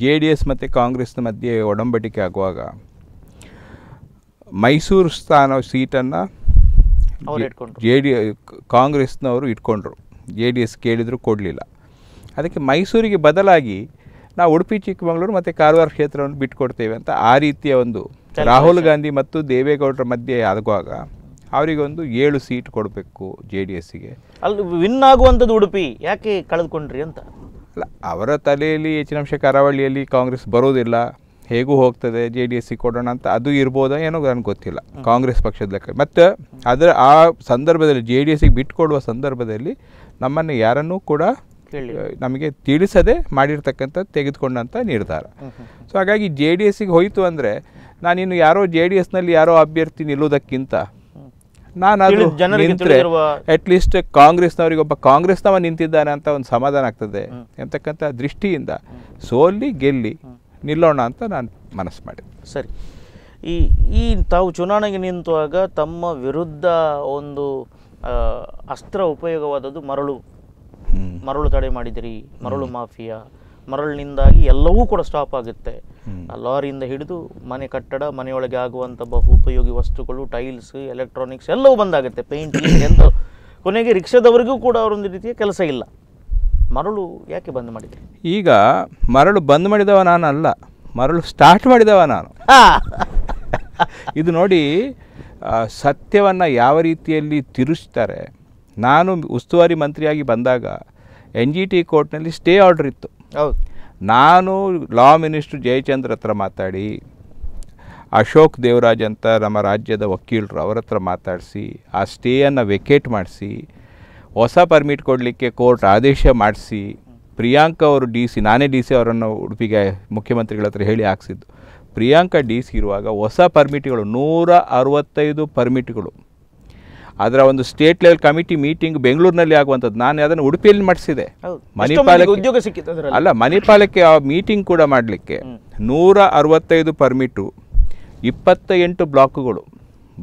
[SPEAKER 2] ಜೆ ಡಿ ಎಸ್ ಮತ್ತು ಕಾಂಗ್ರೆಸ್ನ ಮಧ್ಯೆ ಒಡಂಬಡಿಕೆ ಆಗುವಾಗ ಮೈಸೂರು ಸ್ಥಾನ ಸೀಟನ್ನು. ಜೆ ಡಿ ಕಾಂಗ್ರೆಸ್ನವರು ಇಟ್ಕೊಂಡ್ರು. ಜೆ ಡಿ ಎಸ್ ಕೇಳಿದರೂ ಕೊಡಲಿಲ್ಲ. ಅದಕ್ಕೆ ಮೈಸೂರಿಗೆ ಬದಲಾಗಿ ನಾವು ಉಡುಪಿ ಚಿಕ್ಕಮಗಳೂರು ಮತ್ತು ಕಾರವಾರ ಕ್ಷೇತ್ರವನ್ನು ಬಿಟ್ಟುಕೊಡ್ತೇವೆ ಅಂತ ಆ ರೀತಿಯ ಒಂದು ರಾಹುಲ್ ಗಾಂಧಿ ಮತ್ತು ದೇವೇಗೌಡರ ಮಧ್ಯೆ ಆಗುವಾಗ ಅವರಿಗೊಂದು ಏಳು ಸೀಟ್ ಕೊಡಬೇಕು ಜೆ ಡಿ ಎಸ್ಸಿಗೆ
[SPEAKER 1] ಅಲ್ಲಿ ವಿನ್ ಆಗುವಂಥದ್ದು ಉಡುಪಿ ಯಾಕೆ ಕಳೆದುಕೊಂಡ್ರಿ ಅಂತ?
[SPEAKER 2] ಅಲ್ಲ ಅವರ ತಲೆಯಲ್ಲಿ ಹೆಚ್ಚಿನ ಅಂಶ ಕರಾವಳಿಯಲ್ಲಿ ಕಾಂಗ್ರೆಸ್ ಬರೋದಿಲ್ಲ ಹೇಗೂ ಹೋಗ್ತದೆ ಜೆ ಡಿ ಎಸ್ಸಿಗೆ ಕೊಡೋಣ ಅಂತ ಅದು ಇರ್ಬೋದಾ ಏನೋ ನನಗೆ ಗೊತ್ತಿಲ್ಲ ಕಾಂಗ್ರೆಸ್ ಪಕ್ಷದ ಲೆಕ್ಕ. ಮತ್ತು ಅದರ ಆ ಸಂದರ್ಭದಲ್ಲಿ ಜೆ ಡಿ ಎಸ್ಸಿಗೆ ಬಿಟ್ಕೊಡುವ ಸಂದರ್ಭದಲ್ಲಿ ನಮ್ಮನ್ನು ಯಾರನ್ನೂ ಕೂಡ ನಮಗೆ ತಿಳಿಸದೆ ಮಾಡಿರ್ತಕ್ಕಂಥ ತೆಗೆದುಕೊಂಡಂಥ ನಿರ್ಧಾರ. ಸೊ ಹಾಗಾಗಿ ಜೆ ಡಿ ಎಸ್ಸಿಗೆ ಹೋಯಿತು ಅಂದರೆ ನಾನಿನ್ನು ಯಾರೋ ಜೆ ಡಿ ಎಸ್ನಲ್ಲಿ ಯಾರೋ ಅಭ್ಯರ್ಥಿ ನಿಲ್ಲುವುದಕ್ಕಿಂತ ನಾನು ಅದು ನಿಂತರೆ
[SPEAKER 1] ತಿಳಿದಿರುವ-
[SPEAKER 2] ಅಟ್ಲೀಸ್ಟ್ ಕಾಂಗ್ರೆಸ್ನವರಿಗೆ ಒಬ್ಬ ಕಾಂಗ್ರೆಸ್ನವ ನಿಂತಿದ್ದಾನೆ ಅಂತ ಒಂದು ಸಮಾಧಾನ ಆಗ್ತದೆ ಎಂತಕ್ಕಂಥ ದೃಷ್ಟಿಯಿಂದ ಸೋಲಿ ಗೆಲ್ಲಿ ನಿಲ್ಲೋಣ ಅಂತ ನಾನು ಮನಸ್ಸು ಮಾಡಿದೆ.
[SPEAKER 1] ಸರಿ. ಈ ಈ ತಾವು ಚುನಾವಣೆಗೆ ನಿಂತುವಾಗ ತಮ್ಮ ವಿರುದ್ಧ ಒಂದು ಅಸ್ತ್ರ ಉಪಯೋಗವಾದದ್ದು ಮರಳು. ಮರಳು ತಡೆ ಮಾಡಿದಿರಿ ಮರಳು ಮಾಫಿಯಾ. ಮರಳಿನಿಂದಾಗಿ ಎಲ್ಲವೂ ಕೂಡ ಸ್ಟಾಪ್ ಆಗುತ್ತೆ. ಲಾರಿಯಿಂದ ಹಿಡಿದು ಮನೆ ಕಟ್ಟಡ ಮನೆಯೊಳಗೆ ಆಗುವಂಥ ಬಹು ಉಪಯೋಗಿ ವಸ್ತುಗಳು ಟೈಲ್ಸ್ ಎಲೆಕ್ಟ್ರಾನಿಕ್ಸ್ ಎಲ್ಲವೂ ಬಂದಾಗುತ್ತೆ. ಪೇಂಟ್ ಎಂದು. ಕೊನೆಗೆ ರಿಕ್ಷಾದವರಿಗೂ ಕೂಡ ಅವರೊಂದು ರೀತಿಯ ಕೆಲಸ ಇಲ್ಲ. ಮರಳು ಯಾಕೆ ಬಂದ್ ಮಾಡಿದೆ?
[SPEAKER 2] ಈಗ ಮರಳು ಬಂದ್ ಮಾಡಿದವ ನಾನು ಅಲ್ಲ ಮರಳು ಸ್ಟಾರ್ಟ್ ಮಾಡಿದವ ನಾನು. ಇದು ನೋಡಿ ಸತ್ಯವನ್ನು ಯಾವ ರೀತಿಯಲ್ಲಿ ತಿರುಚ್ತಾರೆ. ನಾನು ಉಸ್ತುವಾರಿ ಮಂತ್ರಿಯಾಗಿ ಬಂದಾಗ ಎನ್ ಜಿ ಟಿ ಕೋರ್ಟ್ನಲ್ಲಿ ಸ್ಟೇ ಆರ್ಡ್ರ್ ಇತ್ತು.
[SPEAKER 1] ಹೌದು.
[SPEAKER 2] ನಾನು ಲಾ ಮಿನಿಸ್ಟ್ರ್ ಜಯಚಂದ್ರ ಹತ್ರ ಮಾತಾಡಿ, ಅಶೋಕ್ ದೇವರಾಜ್ ಅಂತ ನಮ್ಮ ರಾಜ್ಯದ ವಕೀಲರು ಅವರ ಹತ್ರ ಮಾತಾಡಿಸಿ, ಆ ಸ್ಟೇಯನ್ನು ವೆಕೇಟ್ ಮಾಡಿಸಿ, ಹೊಸ ಪರ್ಮಿಟ್ ಕೊಡಲಿಕ್ಕೆ ಕೋರ್ಟ್ ಆದೇಶ ಮಾಡಿಸಿ, ಪ್ರಿಯಾಂಕ ಅವರು ಡಿ ಸಿ ನಾನೇ ಡಿ ಸಿ ಅವರನ್ನು ಉಡುಪಿಗೆ ಮುಖ್ಯಮಂತ್ರಿಗಳ ಹತ್ರ ಹೇಳಿ ಹಾಕ್ಸಿದ್ದು. ಪ್ರಿಯಾಂಕ ಡಿ ಸಿ ಇರುವಾಗ ಹೊಸ ಪರ್ಮಿಟ್ಗಳು ನೂರ ಅರವತ್ತೈದು ಪರ್ಮಿಟ್ಗಳು ಅದರ ಒಂದು ಸ್ಟೇಟ್ ಲೆವೆಲ್ ಕಮಿಟಿ ಮೀಟಿಂಗ್ ಬೆಂಗಳೂರಿನಲ್ಲಿ ಆಗುವಂಥದ್ದು. ನಾನು ಅದನ್ನು ಉಡುಪಿಯಲ್ಲಿ ಮಾಡಿಸಿದೆ. ಮಣಿಪಾಲಕ್ಕೆ
[SPEAKER 1] ಉದ್ಯೋಗ ಸಿಕ್ಕಿತ್ತು
[SPEAKER 2] ಅಲ್ಲ ಮಣಿಪಾಲಕ್ಕೆ ಆ ಮೀಟಿಂಗ್ ಕೂಡ ಮಾಡಲಿಕ್ಕೆ ನೂರ ಅರವತ್ತೈದು ಪರ್ಮಿಟು ಇಪ್ಪತ್ತ ಎಂಟು ಬ್ಲಾಕ್ಗಳು.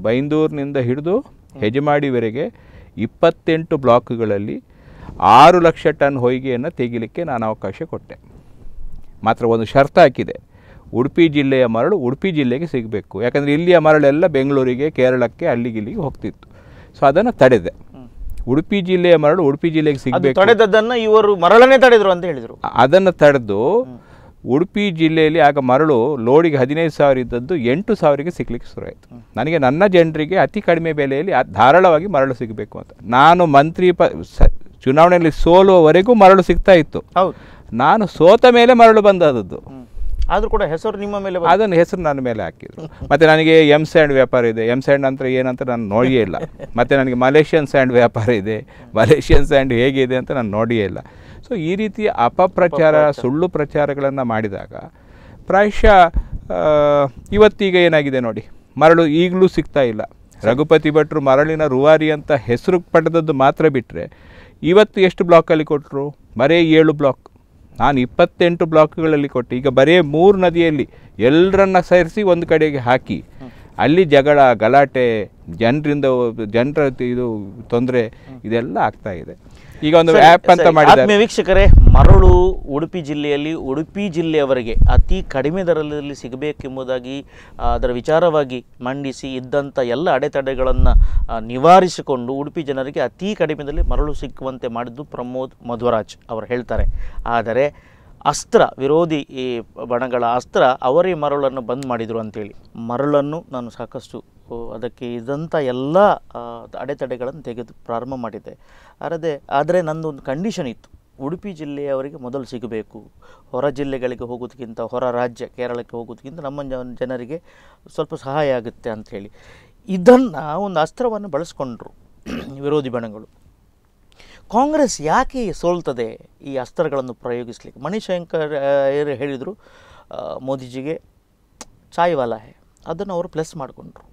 [SPEAKER 2] ಬೈಂದೂರಿನಿಂದ ಹಿಡಿದು ಹೆಜಮಾಡಿವರೆಗೆ ಇಪ್ಪತ್ತೆಂಟು ಬ್ಲಾಕ್ಗಳಲ್ಲಿ ಆರು ಲಕ್ಷ ಟನ್ ಹೊಯ್ಗೆಯನ್ನು ತೆಗಿಲಿಕ್ಕೆ ನಾನು ಅವಕಾಶ ಕೊಟ್ಟೆ. ಮಾತ್ರ ಒಂದು ಶರ್ತ ಹಾಕಿದೆ. ಉಡುಪಿ ಜಿಲ್ಲೆಯ ಮರಳು ಉಡುಪಿ ಜಿಲ್ಲೆಗೆ ಸಿಗಬೇಕು. ಯಾಕಂದರೆ ಇಲ್ಲಿಯ ಮರಳೆಲ್ಲ ಬೆಂಗಳೂರಿಗೆ ಕೇರಳಕ್ಕೆ ಅಲ್ಲಿಗಿಲ್ಲಿಗೆ ಹೋಗ್ತಿತ್ತು. ಸೊ ಅದನ್ನು ತಡೆದೆ. ಉಡುಪಿ ಜಿಲ್ಲೆಯ ಮರಳು ಉಡುಪಿ ಜಿಲ್ಲೆಗೆ ಸಿಗಬೇಕು.
[SPEAKER 1] ತಡೆದದ್ದನ್ನ ಇವರು ಮರಳನ್ನೇ ತಡೆದರು ಅಂತ ಹೇಳಿದರು.
[SPEAKER 2] ಅದನ್ನು ತಡೆದು ಉಡುಪಿ ಜಿಲ್ಲೆಯಲ್ಲಿ ಆಗ ಮರಳು ಲೋಡಿಗೆ ಹದಿನೈದು ಸಾವಿರ ಇದ್ದದ್ದು ಎಂಟು ಸಾವಿರಕ್ಕೆ ಸಿಗ್ಲಿಕ್ಕೆ ಶುರುವಾಯಿತು ನನಗೆ ನನ್ನ ಜನರಿಗೆ ಅತಿ ಕಡಿಮೆ ಬೆಲೆಯಲ್ಲಿ ಧಾರಾಳವಾಗಿ ಮರಳು ಸಿಗಬೇಕು ಅಂತ. ನಾನು ಮಂತ್ರಿ ಪ ಚುನಾವಣೆಯಲ್ಲಿ ಸೋಲುವವರೆಗೂ ಮರಳು ಸಿಗ್ತಾ ಇತ್ತು. ನಾನು ಸೋತ ಮೇಲೆ ಮರಳು ಬಂದದ್ದು.
[SPEAKER 1] ಆದ್ರೂ ಕೂಡ ಹೆಸರು ನಿಮ್ಮ ಮೇಲೆ.
[SPEAKER 2] ಅದನ್ನು ಹೆಸರು ನನ್ನ ಮೇಲೆ ಹಾಕಿದ್ರು. ಮತ್ತೆ ನನಗೆ ಎಂ ಸ್ಯಾಂಡ್ ವ್ಯಾಪಾರ ಇದೆ. ಎಂ ಸ್ಯಾಂಡ್ ನಂತರ ಏನಂತ ನಾನು ನೋಡಿಯೇ ಇಲ್ಲ. ಮತ್ತೆ ನನಗೆ ಮಲೇಷಿಯನ್ ಸ್ಯಾಂಡ್ ವ್ಯಾಪಾರ ಇದೆ. ಮಲೇಷಿಯನ್ ಸ್ಯಾಂಡ್ ಹೇಗಿದೆ ಅಂತ ನಾನು ನೋಡಿಯೇ ಇಲ್ಲ. ಸೊ ಈ ರೀತಿಯ ಅಪಪ್ರಚಾರ ಸುಳ್ಳು ಪ್ರಚಾರಗಳನ್ನು ಮಾಡಿದಾಗ ಪ್ರಾಯಶಃ ಇವತ್ತೀಗ ಏನಾಗಿದೆ ನೋಡಿ. ಮರಳು ಈಗಲೂ ಸಿಗ್ತಾ ಇಲ್ಲ. ರಘುಪತಿ ಭಟ್ರು ಮರಳಿನ ರುವಾರಿ ಅಂತ ಹೆಸರು ಪಡೆದದ್ದು ಮಾತ್ರ ಬಿಟ್ಟರೆ ಇವತ್ತು ಎಷ್ಟು ಬ್ಲಾಕಲ್ಲಿ ಕೊಟ್ಟರು ಬರೀ ಏಳು ಬ್ಲಾಕ್ ನಾನು ಇಪ್ಪತ್ತೆಂಟು ಬ್ಲಾಕ್ಗಳಲ್ಲಿ ಕೊಟ್ಟು ಈಗ ಬರೀ ಮೂರು ನದಿಯಲ್ಲಿ ಎಲ್ಲರನ್ನ ಸೇರಿಸಿ ಒಂದು ಕಡೆಗೆ ಹಾಕಿ. ಅಲ್ಲಿ ಜಗಳ ಗಲಾಟೆ ಜನರಿಂದ ಜನರ ಇದು ತೊಂದರೆ ಇದೆಲ್ಲ ಆಗ್ತಾ ಇದೆ. ಈಗ ಒಂದು ಆ್ಯಪ್ ಅಂತ. ಮಾಡಿದ್ದಾರೆ.
[SPEAKER 1] ವೀಕ್ಷಕರೇ ಮರಳು ಉಡುಪಿ ಜಿಲ್ಲೆಯಲ್ಲಿ ಉಡುಪಿ ಜಿಲ್ಲೆಯವರೆಗೆ ಅತಿ ಕಡಿಮೆ ದರದಲ್ಲಿ ಸಿಗಬೇಕೆಂಬುದಾಗಿ ಅದರ ವಿಚಾರವಾಗಿ ಮಂಡಿಸಿ ಇದ್ದಂಥ ಎಲ್ಲ ಅಡೆತಡೆಗಳನ್ನು ನಿವಾರಿಸಿಕೊಂಡು ಉಡುಪಿ ಜನರಿಗೆ ಅತಿ ಕಡಿಮೆದಲ್ಲಿ ಮರಳು ಸಿಕ್ಕುವಂತೆ ಮಾಡಿದ್ದು ಪ್ರಮೋದ್ ಮಧ್ವರಾಜ್ ಅವರು ಹೇಳ್ತಾರೆ. ಆದರೆ ಅಸ್ತ್ರ, ವಿರೋಧಿ ಈ ಬಣಗಳ ಅಸ್ತ್ರ ಅವರೇ ಮರಳನ್ನು ಬಂದ್ ಮಾಡಿದರು ಅಂತೇಳಿ. ಮರಳನ್ನು ನಾನು ಸಾಕಷ್ಟು ಅದಕ್ಕೆ ಇದಂಥ ಎಲ್ಲ ಅಡೆತಡೆಗಳನ್ನು ತೆಗೆದು ಪ್ರಾರಂಭ ಮಾಡಿದ್ದೆ. ಅರದೆ, ಆದರೆ ನಂದೊಂದು ಕಂಡೀಷನ್ ಇತ್ತು. ಉಡುಪಿ ಜಿಲ್ಲೆಯವರಿಗೆ ಮೊದಲು ಸಿಗಬೇಕು. ಹೊರ ಜಿಲ್ಲೆಗಳಿಗೆ ಹೋಗೋದಕ್ಕಿಂತ, ಹೊರ ರಾಜ್ಯ, ಕೇರಳಕ್ಕೆ ಹೋಗೋದಕ್ಕಿಂತ ನಮ್ಮ ಜನರಿಗೆ ಸ್ವಲ್ಪ ಸಹಾಯ ಆಗುತ್ತೆ ಅಂಥೇಳಿ ಇದನ್ನು ಒಂದು ಅಸ್ತ್ರವನ್ನು ಬಳಸ್ಕೊಂಡ್ರು, ವಿರೋಧಿ ಬಣಗಳು. ಕಾಂಗ್ರೆಸ್ ಯಾಕೆ ಸೋಲ್ತದೆ ಈ ಅಸ್ತ್ರಗಳನ್ನು ಪ್ರಯೋಗಿಸ್ಲಿಕ್ಕೆ? ಮಣಿಶಂಕರ್ ಏರು ಹೇಳಿದರು ಮೋದಿಜಿಗೆ ಚಾಯ್ ವಾಲ ಹೇ ಅದನ್ನು ಅವರು ಪ್ಲಸ್ ಮಾಡಿಕೊಂಡ್ರು.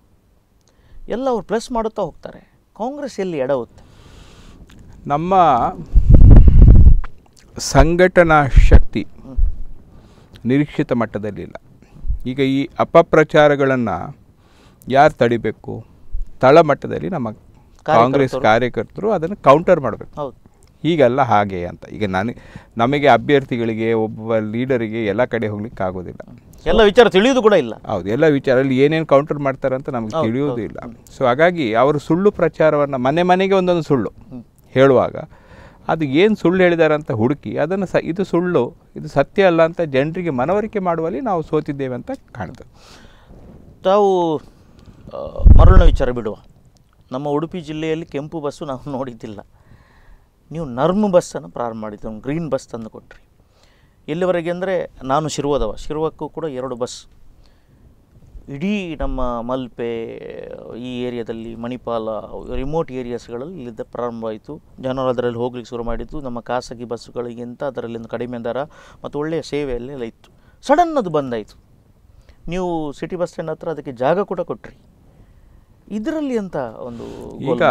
[SPEAKER 1] ಎಲ್ಲ ಅವರು ಪ್ಲಸ್ ಮಾಡುತ್ತಾ ಹೋಗ್ತಾರೆ. ಕಾಂಗ್ರೆಸ್ ಎಲ್ಲಿ ಎಡವುತ್ತೆ
[SPEAKER 2] ನಮ್ಮ ಸಂಘಟನಾ ಶಕ್ತಿ ನಿರೀಕ್ಷಿತ ಮಟ್ಟದಲ್ಲಿಲ್ಲ ಈಗ ಈ ಅಪಪ್ರಚಾರಗಳನ್ನು ಯಾರು ತಡಿಬೇಕು? ತಳಮಟ್ಟದಲ್ಲಿ ನಮ್ಮ ಕಾಂಗ್ರೆಸ್ ಕಾರ್ಯಕರ್ತರು. ಅದನ್ನು ಕೌಂಟರ್ ಮಾಡಬೇಕು.
[SPEAKER 1] ಹೌದು.
[SPEAKER 2] ಹೀಗಲ್ಲ ಹಾಗೆ ಅಂತ. ಈಗ ನನಗೆ ನಮಗೆ ಅಭ್ಯರ್ಥಿಗಳಿಗೆ ಒಬ್ಬ ಲೀಡರಿಗೆ ಎಲ್ಲ ಕಡೆ ಹೋಗ್ಲಿಕ್ಕೆ ಆಗೋದಿಲ್ಲ.
[SPEAKER 1] ಎಲ್ಲ ವಿಚಾರ ತಿಳಿಯೋದು ಕೂಡ ಇಲ್ಲ.
[SPEAKER 2] ಹೌದು ಎಲ್ಲ ವಿಚಾರ ಅಲ್ಲಿ ಏನೇನು ಕೌಂಟರ್ ಮಾಡ್ತಾರೆ ಅಂತ ನಮಗೆ ತಿಳಿಯೋದು ಇಲ್ಲ. ಸೊ ಹಾಗಾಗಿ ಅವರು ಸುಳ್ಳು ಪ್ರಚಾರವನ್ನು ಮನೆ ಮನೆಗೆ ಒಂದೊಂದು ಸುಳ್ಳು ಹೇಳುವಾಗ ಅದು ಏನು ಸುಳ್ಳು ಹೇಳಿದ್ದಾರೆ ಅಂತ ಹುಡುಕಿ ಅದನ್ನು ಸ ಇದು ಸುಳ್ಳು ಇದು ಸತ್ಯ ಅಲ್ಲ ಅಂತ ಜನರಿಗೆ ಮನವರಿಕೆ ಮಾಡುವಲ್ಲಿ ನಾವು ಸೋತಿದ್ದೇವೆ ಅಂತ ಕಾಣ್ತದೆ.
[SPEAKER 1] ತಾವು ಮರಳಿನ ವಿಚಾರ ಬಿಡುವ. ನಮ್ಮ ಉಡುಪಿ ಜಿಲ್ಲೆಯಲ್ಲಿ ಕೆಂಪು ಬಸ್ಸು ನಾವು ನೋಡಿದ್ದಿಲ್ಲ. ನೀವು ನರ್ಮ್ ಬಸ್ಸನ್ನು ಪ್ರಾರಂಭ ಮಾಡಿದ್ದು ಗ್ರೀನ್ ಬಸ್ ತಂದು ಕೊಟ್ರಿ. ಎಲ್ಲಿವರೆಗೆ ಅಂದರೆ ನಾನು ಶಿರುವದವ. ಶಿರ್ವಕ್ಕೂ ಕೂಡ ಎರಡು ಬಸ್. ಇಡೀ ನಮ್ಮ ಮಲ್ಪೆ, ಈ ಏರಿಯಾದಲ್ಲಿ ಮಣಿಪಾಲ ರಿಮೋಟ್ ಏರಿಯಾಸ್ಗಳಲ್ಲಿ ಇಲ್ಲಿದ್ದ ಪ್ರಾರಂಭ ಆಯಿತು. ಜನರು ಅದರಲ್ಲಿ ಹೋಗ್ಲಿಕ್ಕೆ ಶುರು ಮಾಡಿದ್ದು. ನಮ್ಮ ಖಾಸಗಿ ಬಸ್ಸುಗಳಿಗಿಂತ ಅದರಲ್ಲಿ ಒಂದು ಕಡಿಮೆ ದರ ಮತ್ತು ಒಳ್ಳೆಯ ಸೇವೆಯಲ್ಲೆಲ್ಲ ಇತ್ತು. ಸಡನ್ ಅದು ಬಂದಾಯಿತು. ನೀವು ಸಿಟಿ ಬಸ್ ಸ್ಟ್ಯಾಂಡ್ ಹತ್ರ ಅದಕ್ಕೆ ಜಾಗ ಕೂಡ ಕೊಟ್ರಿ. ಇದರಲ್ಲಿ ಅಂತ ಒಂದು
[SPEAKER 2] ಈಗ